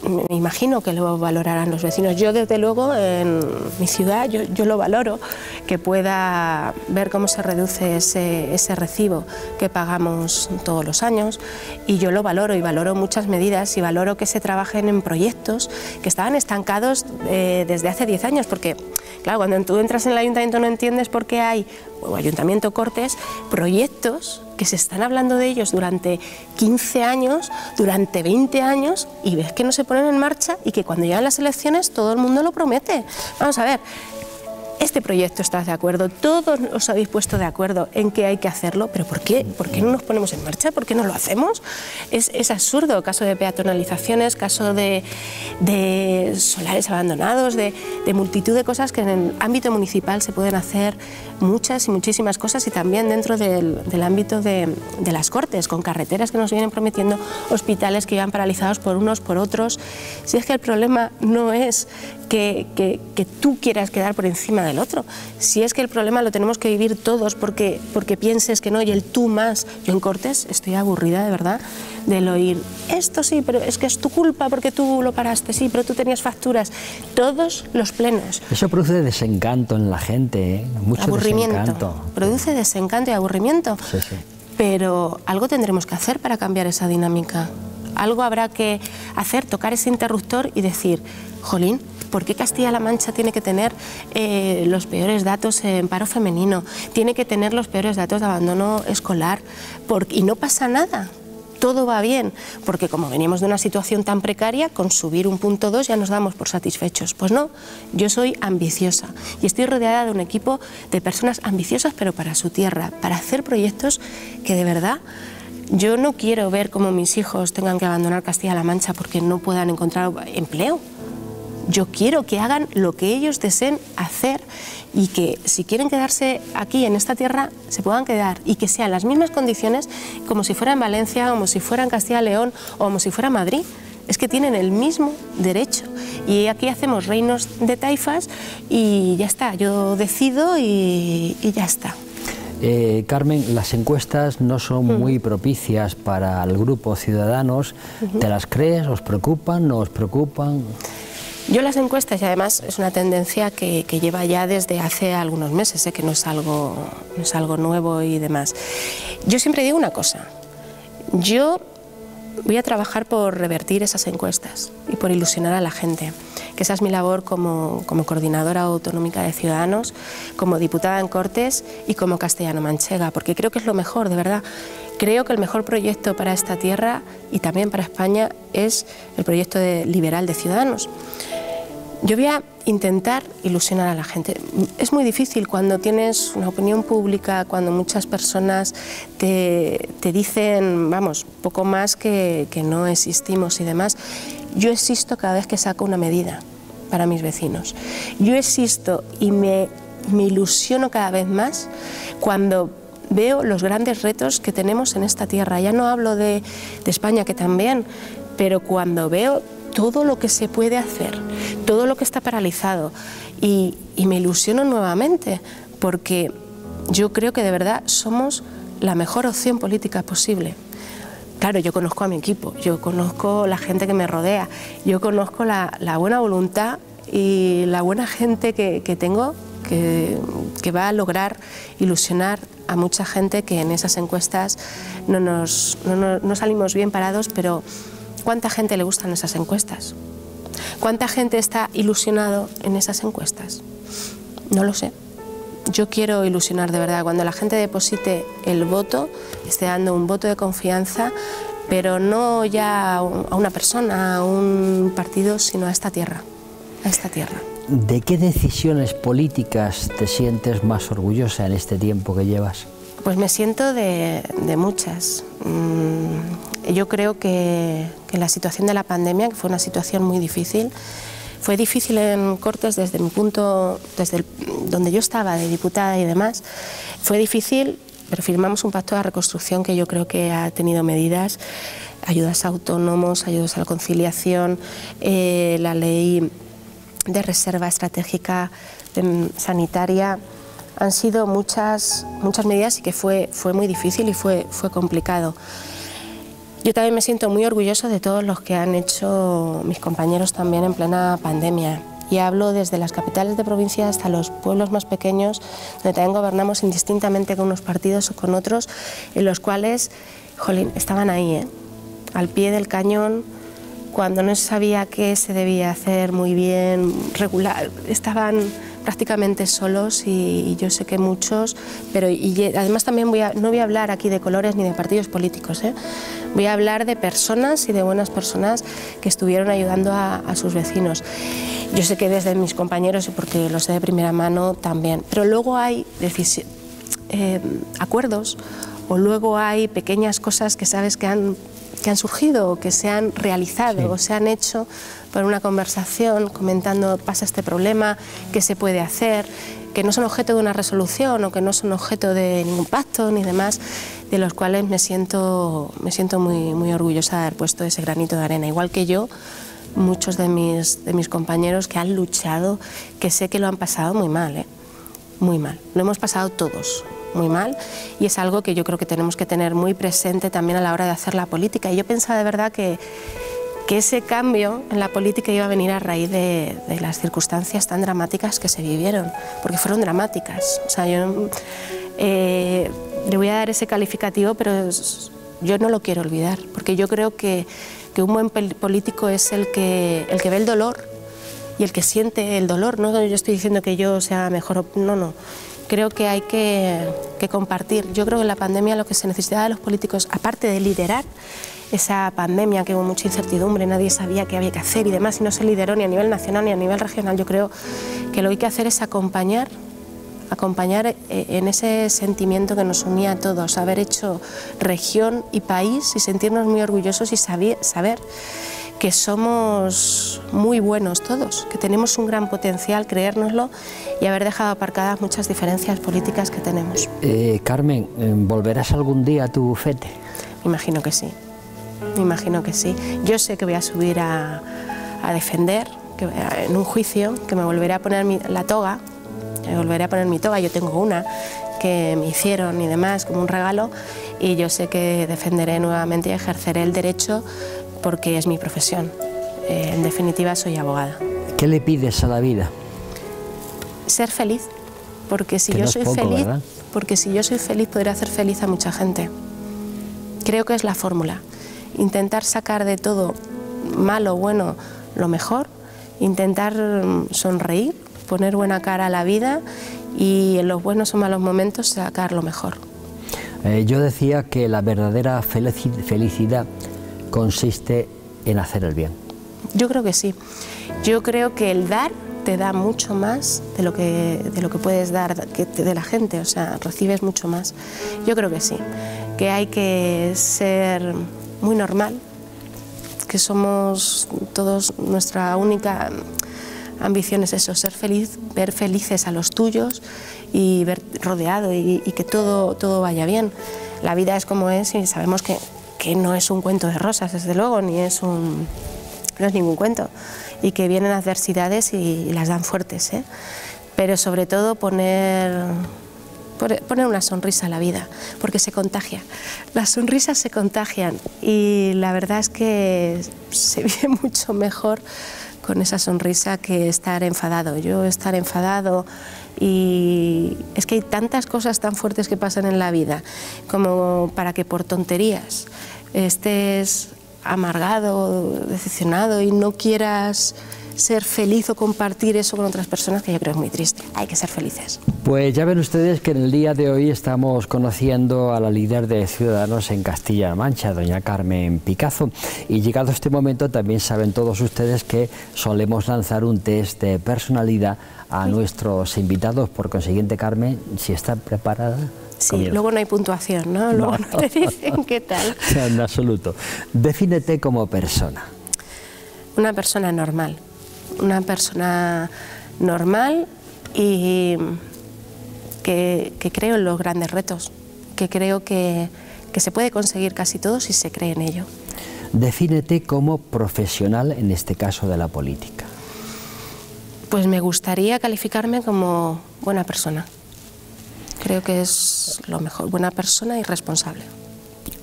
me imagino que lo valorarán los vecinos. Yo, desde luego, en mi ciudad, yo, lo valoro, que pueda ver cómo se reduce ese, ese, recibo que pagamos todos los años. Y yo lo valoro y valoro muchas medidas y valoro que se trabajen en proyectos que estaban estancados eh, desde hace 10 años, porque, claro, cuando tú entras en el ayuntamiento no entiendes por qué hay, o ayuntamiento Cortes, proyectos que se están hablando de ellos durante 15 años, durante 20 años, y ves que no se ponen en marcha y que cuando llegan las elecciones todo el mundo lo promete. Vamos a ver, este proyecto está de acuerdo, todos os habéis puesto de acuerdo en que hay que hacerlo, pero ¿por qué? ¿Por qué no nos ponemos en marcha? ¿Por qué no lo hacemos? Es, absurdo, caso de peatonalizaciones, caso de, solares abandonados, de, multitud de cosas que en el ámbito municipal se pueden hacer muchas y muchísimas cosas y también dentro del, del ámbito de, de, las cortes, con carreteras que nos vienen prometiendo, hospitales que iban paralizados por unos, por otros. Si es que el problema no es que, que, que tú quieras quedar por encima de el otro. Si es que el problema lo tenemos que vivir todos porque, porque pienses que no y el tú más. Yo en Cortes estoy aburrida de verdad del oír, esto sí, pero es que es tu culpa porque tú lo paraste, sí, pero tú tenías facturas. Todos los plenos. Eso produce desencanto en la gente, ¿eh? mucho aburrimiento. Desencanto. Produce desencanto y aburrimiento. Sí, sí. Pero algo tendremos que hacer para cambiar esa dinámica. Algo habrá que hacer, tocar ese interruptor y decir, jolín, ¿Por qué Castilla-La Mancha tiene que tener eh, los peores datos en paro femenino? Tiene que tener los peores datos de abandono escolar. y no pasa nada todo va bien, porque como veníamos de una situación tan precaria, con subir un punto dos ya nos damos por satisfechos. Pues no, yo soy ambiciosa y estoy rodeada de un equipo de personas ambiciosas, pero para su tierra, para hacer proyectos que de verdad yo no quiero ver cómo mis hijos tengan que abandonar Castilla-La Mancha porque no puedan encontrar empleo. Yo quiero que hagan lo que ellos deseen hacer y que si quieren quedarse aquí en esta tierra se puedan quedar y que sean las mismas condiciones como si fuera en Valencia, como si fuera en Castilla y León o como si fuera Madrid. Es que tienen el mismo derecho. Y aquí hacemos reinos de taifas y ya está, yo decido y, ya está. Eh, Carmen, las encuestas no son mm. muy propicias para el grupo Ciudadanos. ¿Te las crees? ¿Os preocupan? ¿No os preocupan? Yo las encuestas, y además es una tendencia que, lleva ya desde hace algunos meses, sé que no es, algo, no es algo nuevo y demás. Yo siempre digo una cosa, yo voy a trabajar por revertir esas encuestas y por ilusionar a la gente, que esa es mi labor como, como coordinadora autonómica de Ciudadanos, como diputada en Cortes y como castellano-manchega, porque creo que es lo mejor, de verdad. Creo que el mejor proyecto para esta tierra y también para España es el proyecto de liberal de Ciudadanos. Yo voy a intentar ilusionar a la gente. Es muy difícil cuando tienes una opinión pública, cuando muchas personas te, te dicen, vamos, poco más que, que no existimos y demás. Yo existo cada vez que saco una medida para mis vecinos. Yo existo y me me ilusiono cada vez más cuando veo los grandes retos que tenemos en esta tierra. Ya no hablo de, España, que también, pero cuando veo todo lo que se puede hacer, todo lo que está paralizado, y, y me ilusiono nuevamente, porque yo creo que de verdad somos la mejor opción política posible. Claro, yo conozco a mi equipo, yo conozco la gente que me rodea, yo conozco la, buena voluntad y la buena gente que, tengo que, va a lograr ilusionar a mucha gente que en esas encuestas no, nos, no, salimos bien parados, pero ¿cuánta gente le gustan esas encuestas? ¿Cuánta gente está ilusionado en esas encuestas? No lo sé. Yo quiero ilusionar de verdad. Cuando la gente deposite el voto, esté dando un voto de confianza, pero no ya a una persona, a un partido, sino a esta tierra, a esta tierra. ¿De qué decisiones políticas te sientes más orgullosa en este tiempo que llevas? Pues me siento de, muchas. Mm, yo creo que, que la situación de la pandemia, que fue una situación muy difícil, fue difícil en Cortes desde mi punto, desde donde yo estaba de diputada y demás. Fue difícil, pero firmamos un pacto de reconstrucción que yo creo que ha tenido medidas, ayudas a autónomos, ayudas a la conciliación, eh, la ley de reserva estratégica sanitaria. Han sido muchas, muchas medidas y que fue, fue muy difícil y fue, fue complicado. Yo también me siento muy orgulloso de todos los que han hecho mis compañeros también en plena pandemia. Y hablo desde las capitales de provincia hasta los pueblos más pequeños, donde también gobernamos indistintamente con unos partidos o con otros, en los cuales, jolín, estaban ahí, ¿eh? al pie del cañón, cuando no se sabía qué se debía hacer muy bien, regular, estaban prácticamente solos y, yo sé que muchos, pero y, además también voy a, no voy a hablar aquí de colores ni de partidos políticos, ¿eh? voy a hablar de personas y de buenas personas que estuvieron ayudando a, sus vecinos. Yo sé que desde mis compañeros, y porque lo sé de primera mano también, pero luego hay eh, acuerdos o luego hay pequeñas cosas que sabes que han que han surgido, que se han realizado o se han hecho por una conversación comentando pasa este problema, qué se puede hacer, que no son objeto de una resolución o que no son objeto de ningún pacto ni demás, de los cuales me siento, me siento muy, muy orgullosa de haber puesto ese granito de arena. Igual que yo, muchos de mis, de mis compañeros que han luchado, que sé que lo han pasado muy mal, ¿eh? muy mal. Lo hemos pasado todos, muy mal y es algo que yo creo que tenemos que tener muy presente también a la hora de hacer la política. Y yo pensaba de verdad que, que ese cambio en la política iba a venir a raíz de, las circunstancias tan dramáticas que se vivieron, porque fueron dramáticas. O sea, yo eh, le voy a dar ese calificativo, pero yo no lo quiero olvidar, porque yo creo que, que un buen político es el que, el que ve el dolor y el que siente el dolor. No yo estoy diciendo que yo sea mejor, no, no creo que hay que, compartir. Yo creo que en la pandemia lo que se necesitaba de los políticos, aparte de liderar esa pandemia que hubo mucha incertidumbre, nadie sabía qué había que hacer y demás, y no se lideró ni a nivel nacional ni a nivel regional, yo creo que lo que hay que hacer es acompañar acompañar eh, en ese sentimiento que nos unía a todos, haber hecho región y país y sentirnos muy orgullosos y saber que somos muy buenos todos, que tenemos un gran potencial, creérnoslo y haber dejado aparcadas muchas diferencias políticas que tenemos. Eh, Carmen, eh, ¿volverás algún día a tu bufete? Me imagino que sí, me imagino que sí. Yo sé que voy a subir a, defender que, en un juicio, que me volveré a poner la toga, me volveré a poner mi toga, yo tengo una que me hicieron y demás como un regalo y yo sé que defenderé nuevamente y ejerceré el derecho porque es mi profesión. Eh, en definitiva, soy abogada. ¿Qué le pides a la vida? Ser feliz, porque si yo soy feliz, porque si yo soy feliz podré hacer feliz a mucha gente. Creo que es la fórmula. Intentar sacar de todo malo, bueno, lo mejor, intentar mm, sonreír, poner buena cara a la vida y en los buenos o malos momentos sacar lo mejor. Eh, yo decía que la verdadera felicidad consiste en hacer el bien. Yo creo que sí. Yo creo que el dar te da mucho más de lo que, de lo que puedes dar de la gente, o sea, recibes mucho más. Yo creo que sí, que hay que ser muy normal, que somos todos nuestra única ambición es eso, ser feliz, ver felices a los tuyos y ver rodeado y, que todo, todo vaya bien. La vida es como es y sabemos que, que no es un cuento de rosas, desde luego, ni es un, no es ningún cuento, y que vienen adversidades y, las dan fuertes, ¿eh? pero sobre todo poner, poner una sonrisa a la vida, porque se contagia. Las sonrisas se contagian y la verdad es que se vive mucho mejor con esa sonrisa que estar enfadado. Yo estar enfadado y es que hay tantas cosas tan fuertes que pasan en la vida como para que por tonterías estés amargado, decepcionado y no quieras ser feliz o compartir eso con otras personas, que yo creo es muy triste. Hay que ser felices. Pues ya ven ustedes que en el día de hoy estamos conociendo a la líder de Ciudadanos en Castilla-La Mancha, doña Carmen Picazo. Y llegado este momento también saben todos ustedes que solemos lanzar un test de personalidad a nuestros invitados. Por consiguiente, Carmen, si está preparada. Sí, luego no hay puntuación, ¿no? Luego no, te dicen qué tal. En absoluto. Defínete como persona. Una persona normal una persona normal y que, creo en los grandes retos, que creo que, se puede conseguir casi todo si se cree en ello. Defínete como profesional en este caso de la política. Pues me gustaría calificarme como buena persona. Creo que es lo mejor, buena persona y responsable.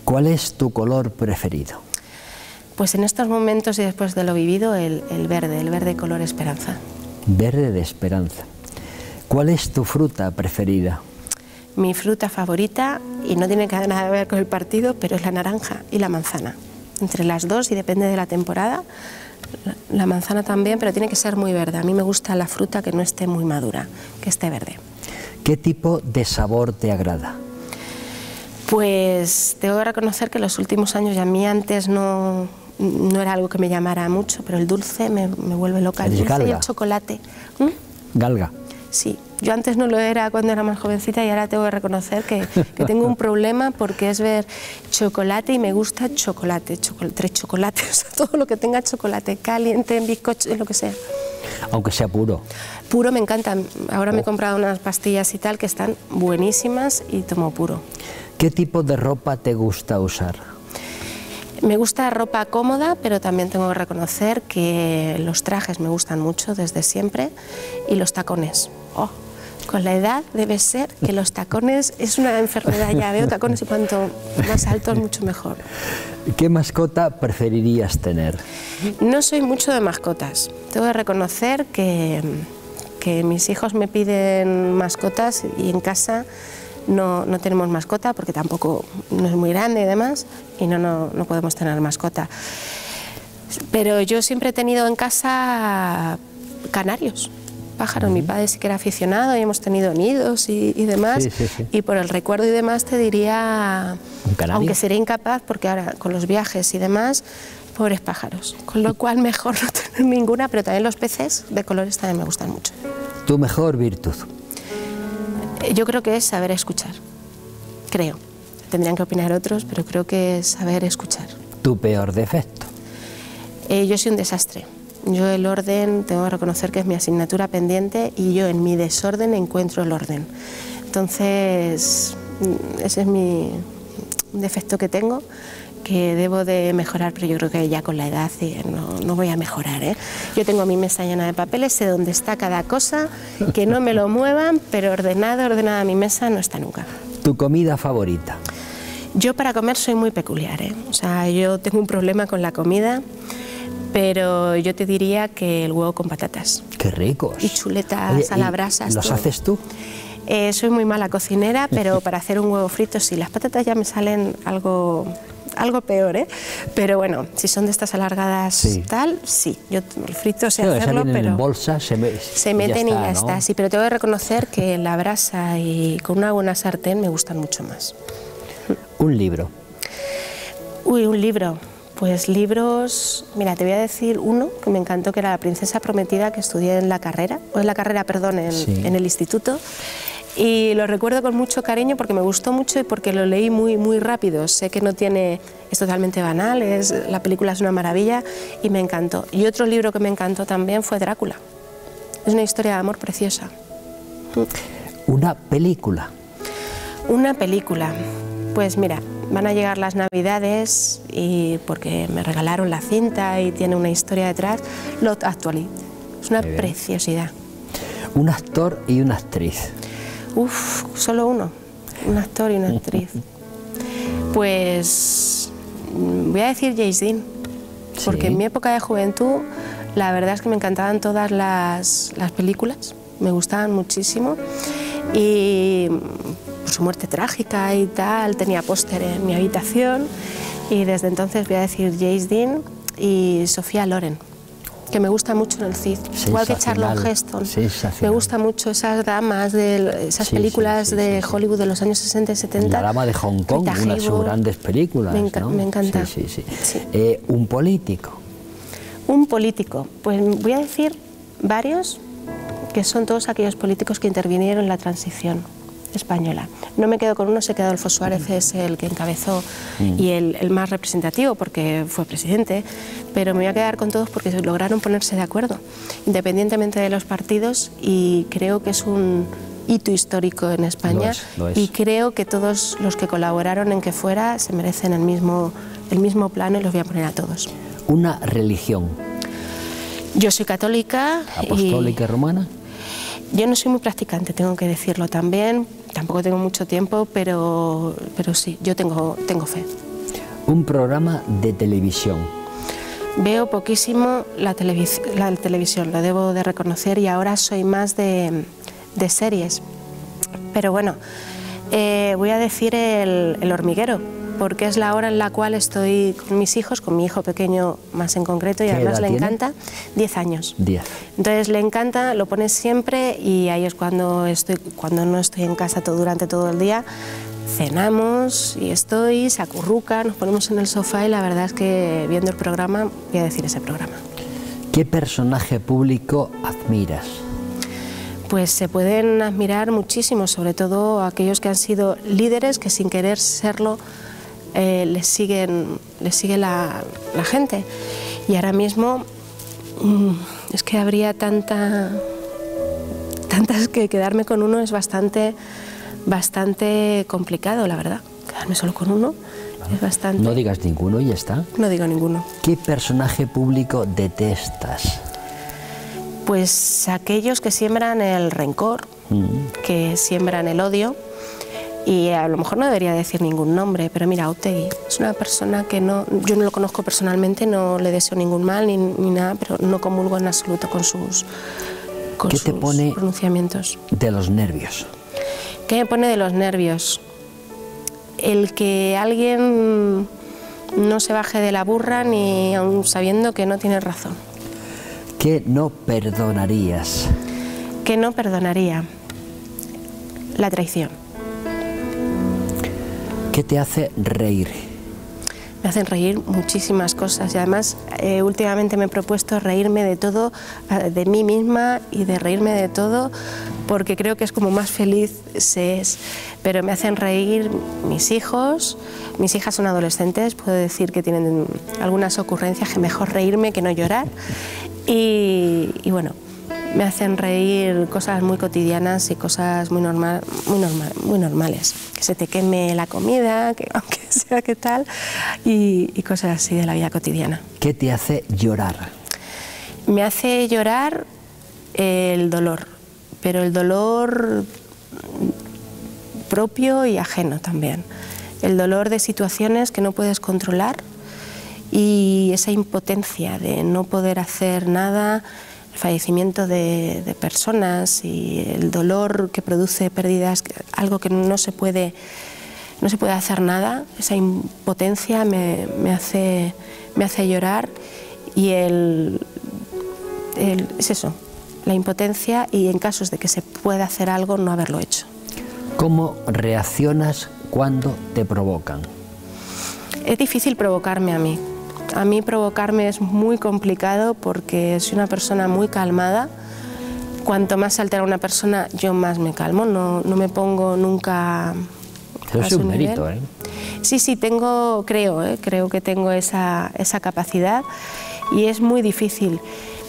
¿Cuál es tu color preferido? Pues en estos momentos y después de lo vivido, el, verde, el verde color esperanza. Verde de esperanza. ¿Cuál es tu fruta preferida? Mi fruta favorita, y no tiene nada que ver con el partido, pero es la naranja y la manzana. Entre las dos, y depende de la temporada, la manzana también, pero tiene que ser muy verde. A mí me gusta la fruta que no esté muy madura, que esté verde. ¿Qué tipo de sabor te agrada? Pues tengo que reconocer que los últimos años, y a mí antes no, no era algo que me llamara mucho, pero el dulce me, vuelve loca. El dulce y el chocolate. ¿Mm? Galga. Sí, yo antes no lo era cuando era más jovencita y ahora tengo que reconocer que, tengo un problema porque es ver chocolate y me gusta chocolate, tres chocolates, todo lo que tenga chocolate, caliente, en bizcocho, lo que sea. Aunque sea puro. Puro me encanta. Ahora me he oh. comprado unas pastillas y tal que están buenísimas y tomo puro. ¿Qué tipo de ropa te gusta usar? Me gusta ropa cómoda, pero también tengo que reconocer que los trajes me gustan mucho desde siempre y los tacones. Oh, con la edad debe ser que los tacones es una enfermedad, ya veo tacones y cuanto más altos mucho mejor. ¿Qué mascota preferirías tener? No soy mucho de mascotas. Tengo que reconocer que, que mis hijos me piden mascotas y en casa no, no, tenemos mascota porque tampoco no es muy grande y demás, y no, no, no podemos tener mascota. Pero yo siempre he tenido en casa canarios, pájaros. Mi padre sí que era aficionado y hemos tenido nidos y, demás. Y por el recuerdo y demás te diría, aunque seré incapaz, porque ahora con los viajes y demás, pobres pájaros. Con lo cual mejor no tener ninguna, pero también los peces de colores también me gustan mucho. ¿Tu mejor virtud? Yo creo que es saber escuchar, creo. Tendrían que opinar otros, pero creo que es saber escuchar. ¿Tu peor defecto? Eh, yo soy un desastre. Yo el orden, tengo que reconocer que es mi asignatura pendiente y yo en mi desorden encuentro el orden. Entonces, mm, ese es mi defecto que tengo que debo de mejorar, pero yo creo que ya con la edad eh, no, no voy a mejorar. ¿eh? Yo tengo mi mesa llena de papeles, sé dónde está cada cosa, que no me lo muevan, pero ordenada, ordenada mi mesa no está nunca. ¿Tu comida favorita? Yo para comer soy muy peculiar, ¿eh? o sea, yo tengo un problema con la comida, pero yo te diría que el huevo con patatas. ¡Qué ricos! Y chuletas a la brasa. ¿Los haces tú? Eh, soy muy mala cocinera, pero para hacer un huevo frito sí, las patatas ya me salen algo algo peor, ¿eh? Pero bueno, si son de estas alargadas tal, sí. Yo el frito sé hacerlo, pero... en bolsa, se, se meten y ya está, Sí, pero tengo que reconocer que la brasa y con una buena sartén me gustan mucho más. Un libro. Uy, un libro. Pues libros, mira, te voy a decir uno que me encantó, que era La princesa prometida, que estudié en la carrera, o en la carrera, perdón, en, en el instituto y lo recuerdo con mucho cariño porque me gustó mucho y porque lo leí muy, muy rápido. Sé que no tiene, es totalmente banal, es, la película es una maravilla y me encantó. Y otro libro que me encantó también fue Drácula. Es una historia de amor preciosa. ¿Una película? Una película. Pues mira, van a llegar las navidades y porque me regalaron la cinta y tiene una historia detrás, Lot Actually. Es una preciosidad. ¿Un actor y una actriz? Uf, solo uno. Un actor y una actriz. Pues mm, voy a decir Jace Dean, porque en mi época de juventud la verdad es que me encantaban todas las, las películas, me gustaban muchísimo y por su muerte trágica y tal, tenía póster en mi habitación y desde entonces voy a decir Jace Dean y Sofía Loren que me gusta mucho en el Cid, igual que Charlotte Heston. Me gusta mucho esas damas, de esas películas de Hollywood de los años 60 y 70. La dama de Hong Kong, una de sus grandes películas. Me, me encanta. Eh, un político. Un político, pues voy a decir varios que son todos aquellos políticos que intervinieron en la transición española. No me quedo con uno, se quedó Adolfo Suárez, es el que encabezó mm. y el, más representativo porque fue presidente, pero me voy a quedar con todos porque lograron ponerse de acuerdo, independientemente de los partidos, y creo que es un hito histórico en España y creo que todos los que colaboraron en que fuera se merecen el mismo, el mismo plano y los voy a poner a todos. Una religión. Yo soy católica. ¿Apostólica y romana? Yo no soy muy practicante, tengo que decirlo también, tampoco tengo mucho tiempo, pero, pero sí, yo tengo, tengo fe. Un programa de televisión. Veo poquísimo la, la televisión, lo debo de reconocer, y ahora soy más de, de series. Pero bueno, eh, voy a decir el, el hormiguero porque es la hora en la cual estoy con mis hijos, con mi hijo pequeño más en concreto, y además le encanta, 10 años. 10. Entonces le encanta, lo pones siempre y ahí es cuando, estoy, cuando no estoy en casa todo, durante todo el día. Cenamos y estoy, se acurruca, nos ponemos en el sofá y la verdad es que viendo el programa, voy a decir ese programa. ¿Qué personaje público admiras? Pues se pueden admirar muchísimo, sobre todo aquellos que han sido líderes que sin querer serlo eh, les, siguen, les sigue la, gente. Y ahora mismo mm, es que habría tanta, tantas que quedarme con uno es bastante, bastante complicado, la verdad. Quedarme solo con uno es bastante... No digas ninguno y ya está. No digo ninguno. ¿Qué personaje público detestas? Pues aquellos que siembran el rencor, mm. que siembran el odio y a lo mejor no debería decir ningún nombre, pero mira, Otegi es una persona que no, yo no lo conozco personalmente, no le deseo ningún mal ni, nada, pero no comulgo en absoluto con sus, con ¿Qué te pone pronunciamientos. De los nervios. ¿Qué me pone de los nervios? El que alguien no se baje de la burra ni aun sabiendo que no tiene razón. ¿Qué no perdonarías? ¿Qué no perdonaría? La traición. ¿Qué te hace reír? Me hacen reír muchísimas cosas y además eh, últimamente me he propuesto reírme de todo, eh, de mí misma y de reírme de todo porque creo que es como más feliz se es. Pero me hacen reír mis hijos, mis hijas son adolescentes, puedo decir que tienen algunas ocurrencias que mejor reírme que no llorar y, y bueno, me hacen reír cosas muy cotidianas y cosas muy, normal, muy, normal, muy normales. Que se te queme la comida, que aunque sea que tal, y, y cosas así de la vida cotidiana. ¿Qué te hace llorar? Me hace llorar el dolor, pero el dolor propio y ajeno también. El dolor de situaciones que no puedes controlar y esa impotencia de no poder hacer nada fallecimiento de, personas y el dolor que produce pérdidas, algo que no se puede, no se puede hacer nada, esa impotencia me, hace, me hace llorar y el, es eso, la impotencia y en casos de que se pueda hacer algo no haberlo hecho. ¿Cómo reaccionas cuando te provocan? Es difícil provocarme a mí. A mí provocarme es muy complicado porque soy una persona muy calmada. Cuanto más se altera una persona, yo más me calmo, no, no me pongo nunca... Eso es un mérito, ¿eh? Sí, sí, tengo, creo, ¿eh? creo que tengo esa, esa capacidad y es muy difícil,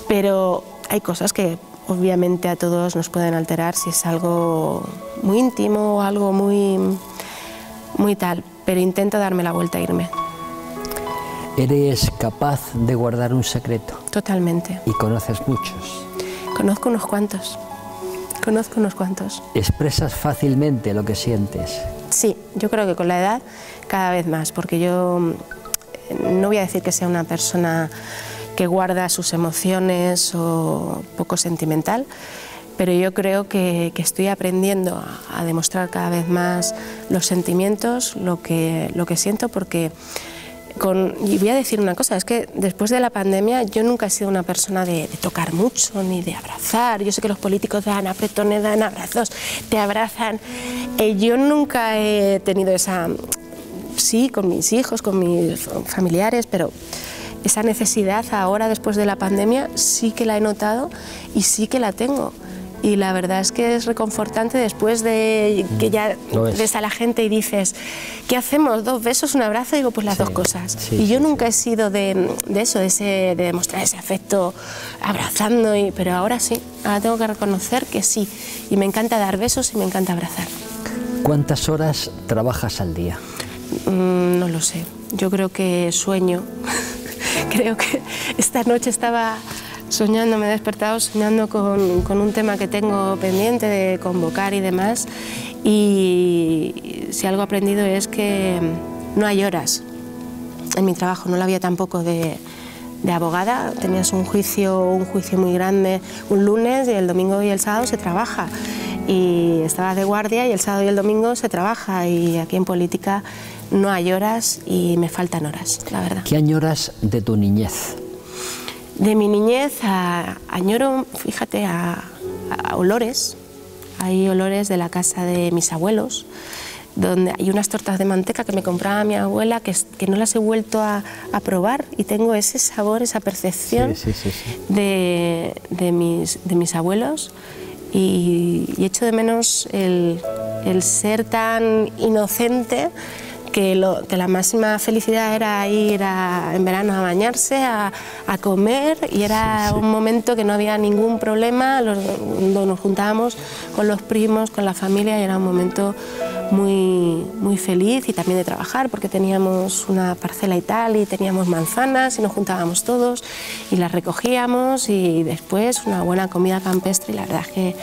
pero hay cosas que obviamente a todos nos pueden alterar si es algo muy íntimo o algo muy, muy tal, pero intento darme la vuelta a irme. ¿Eres capaz de guardar un secreto? Totalmente. ¿Y conoces muchos? Conozco unos cuantos. Conozco unos cuantos. ¿Expresas fácilmente lo que sientes? Sí, yo creo que con la edad cada vez más, porque yo mm, no voy a decir que sea una persona que guarda sus emociones o poco sentimental, pero yo creo que, estoy aprendiendo a, demostrar cada vez más los sentimientos, lo que, lo que siento, porque con, y voy a decir una cosa, es que después de la pandemia yo nunca he sido una persona de, tocar mucho ni de abrazar. Yo sé que los políticos dan apretones, dan abrazos, te abrazan. Eh, yo nunca he tenido esa, sí, con mis hijos, con mis familiares, pero esa necesidad ahora después de la pandemia sí que la he notado y sí que la tengo. Y la verdad es que es reconfortante después de que ya ves a la gente y dices, ¿qué hacemos? ¿Dos besos, un abrazo? Y digo, pues las dos cosas. y yo nunca he sido de, eso, de, ese, de demostrar ese afecto abrazando, y, pero ahora sí, ahora tengo que reconocer que sí. Y me encanta dar besos y me encanta abrazar. ¿Cuántas horas trabajas al día? Mm, no lo sé. Yo creo que sueño. creo que esta noche estaba soñando, me he despertado soñando con, un tema que tengo pendiente de convocar y demás. Y si algo he aprendido es que no hay horas en mi trabajo, no la había tampoco de, de abogada. Tenías un juicio, un juicio muy grande un lunes y el domingo y el sábado se trabaja. Y estabas de guardia y el sábado y el domingo se trabaja. Y aquí en política no hay horas y me faltan horas, la verdad. ¿Qué añoras de tu niñez? De mi niñez añoro, fíjate, a, olores. Hay olores de la casa de mis abuelos, donde hay unas tortas de manteca que me compraba mi abuela que, que no las he vuelto a, probar y tengo ese sabor, esa percepción de, de, mis, de mis abuelos y, y echo de menos el, el ser tan inocente que, la máxima felicidad era ir en verano a bañarse, a, comer y era un momento que no había ningún problema, nos juntábamos con los primos, con la familia y era un momento muy, muy feliz y también de trabajar porque teníamos una parcela y tal y teníamos manzanas y nos juntábamos todos y las recogíamos y después una buena comida campestre. Y la verdad es que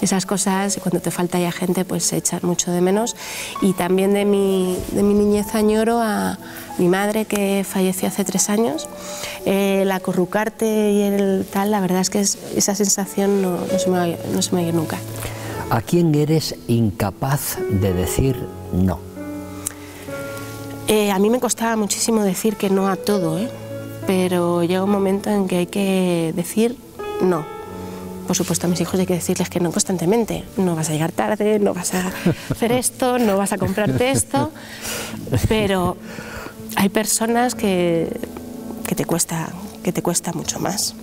esas cosas cuando te falta ya gente pues se echan mucho de menos. Y también de mi, de mi niñez añoro a mi madre que falleció hace tres años, eh, el acurrucarte y el tal, la verdad es que esa sensación no, no, se me va, no se me va a ir nunca. ¿A quién eres incapaz de decir no? Eh, a mí me costaba muchísimo decir que no a todo, ¿eh? pero llega un momento en que hay que decir no. Por supuesto, a mis hijos hay que decirles que no constantemente. No vas a llegar tarde, no vas a hacer esto, no vas a comprarte esto. Pero hay personas que, que, te, cuesta, que te cuesta mucho más.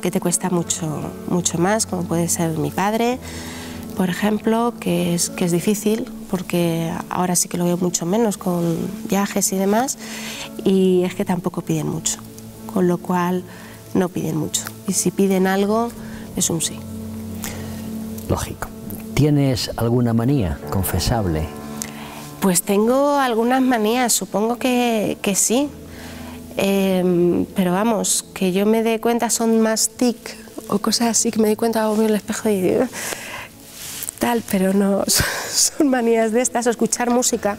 Que te cuesta mucho, mucho más, como puede ser mi padre, por ejemplo, que es, que es difícil porque ahora sí que lo veo mucho menos con viajes y demás, y es que tampoco piden mucho, con lo cual no piden mucho. Y si piden algo, es un sí. Lógico. ¿Tienes alguna manía confesable? Pues tengo algunas manías, supongo que, que sí. Em, pero vamos, que yo me dé cuenta son más tic o cosas así que me di cuenta, hago en el espejo y tal, pero no son manías de estas, o escuchar música,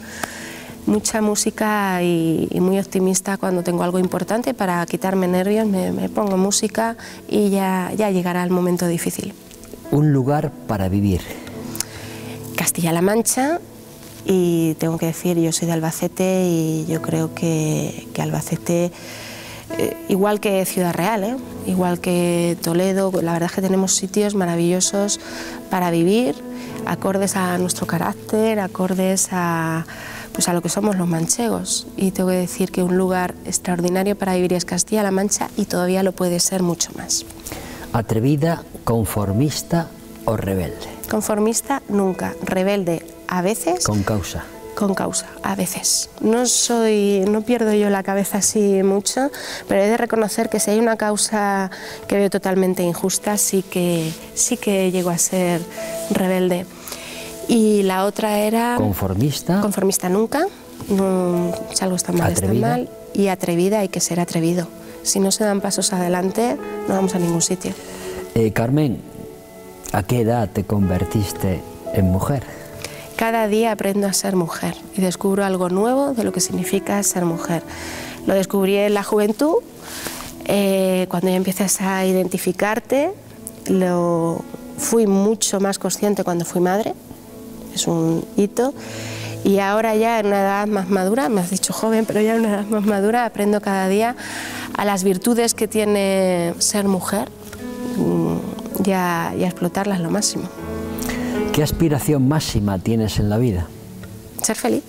mucha música y, muy optimista cuando tengo algo importante para quitarme nervios, me, pongo música y ya, ya llegará el momento difícil. Un lugar para vivir. Castilla-La Mancha y tengo que decir, yo soy de Albacete y yo creo que, que Albacete eh, igual que Ciudad Real, ¿eh? igual que Toledo, la verdad es que tenemos sitios maravillosos para vivir, acordes a nuestro carácter, acordes a, pues a lo que somos los manchegos. Y tengo que decir que un lugar extraordinario para vivir es Castilla-La Mancha y todavía lo puede ser mucho más. ¿Atrevida, conformista o rebelde? Conformista nunca, rebelde a veces. Con causa con causa, a veces. No soy, no pierdo yo la cabeza así mucho, pero he de reconocer que si hay una causa que veo totalmente injusta, sí que, sí que llego a ser rebelde. Y la otra era... ¿Conformista? Conformista nunca, no, si algo está mal, está mal. Y atrevida, hay que ser atrevido. Si no se dan pasos adelante, no vamos a ningún sitio. Eh, Carmen, ¿a qué edad te convertiste en mujer? Cada día aprendo a ser mujer y descubro algo nuevo de lo que significa ser mujer. Lo descubrí en la juventud, eh, cuando ya empiezas a identificarte, lo fui mucho más consciente cuando fui madre, es un hito, y ahora ya en una edad más madura, me has dicho joven, pero ya en una edad más madura aprendo cada día a las virtudes que tiene ser mujer mm, y a, y a explotarlas lo máximo. ¿Qué aspiración máxima tienes en la vida? Ser feliz.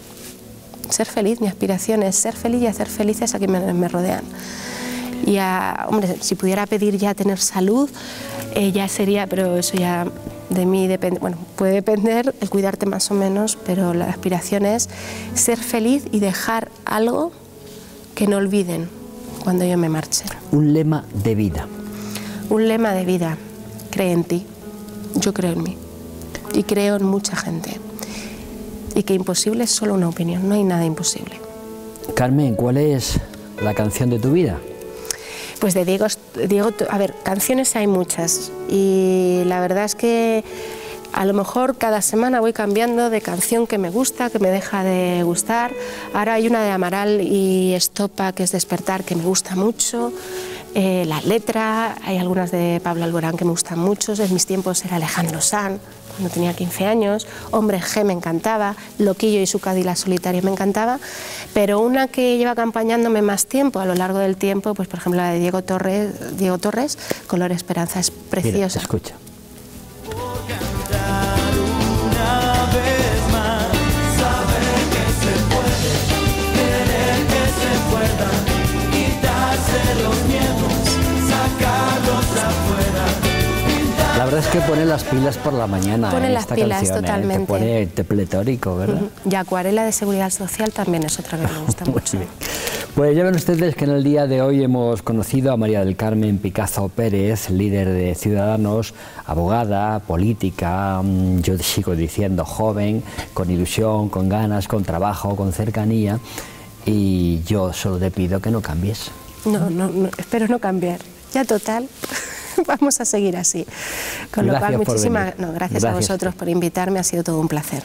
Ser feliz, mi aspiración es ser feliz y hacer felices a quienes me rodean. Y a, hombre, si pudiera pedir ya tener salud, eh, ya sería, pero eso ya de mí depende, bueno, puede depender el cuidarte más o menos, pero la aspiración es ser feliz y dejar algo que no olviden cuando yo me marche. Un lema de vida. Un lema de vida. Cree en ti. Yo creo en mí y creo en mucha gente. Y que imposible es solo una opinión, no hay nada imposible. Carmen, ¿cuál es la canción de tu vida? Pues de Diego, Diego, a ver, canciones hay muchas y la verdad es que a lo mejor cada semana voy cambiando de canción que me gusta, que me deja de gustar. Ahora hay una de Amaral y Estopa que es Despertar que me gusta mucho. Eh, la letra, hay algunas de Pablo Alborán que me gustan mucho. En mis tiempos era Alejandro San, cuando tenía 15 años. Hombre G me encantaba. Loquillo y su Cadila Solitaria me encantaba. Pero una que lleva acompañándome más tiempo, a lo largo del tiempo, pues por ejemplo la de Diego Torres, Diego Torres Color Esperanza, es preciosa. escucha. La verdad es que pone las pilas por la mañana. Pone en las esta pilas canción, ¿eh? totalmente. Te pone tepletórico, ¿verdad? Y Acuarela de Seguridad Social también es otra que me gusta mucho. bien. Pues ya ven ustedes que en el día de hoy hemos conocido a María del Carmen Picazo Pérez, líder de Ciudadanos, abogada, política, mm, yo sigo diciendo joven, con ilusión, con ganas, con trabajo, con cercanía, y yo solo te pido que no cambies. No, no, no, espero no cambiar. Ya total, vamos a seguir así. Con lo cual, muchísimas no, gracias, a vosotros por invitarme, ha sido todo un placer.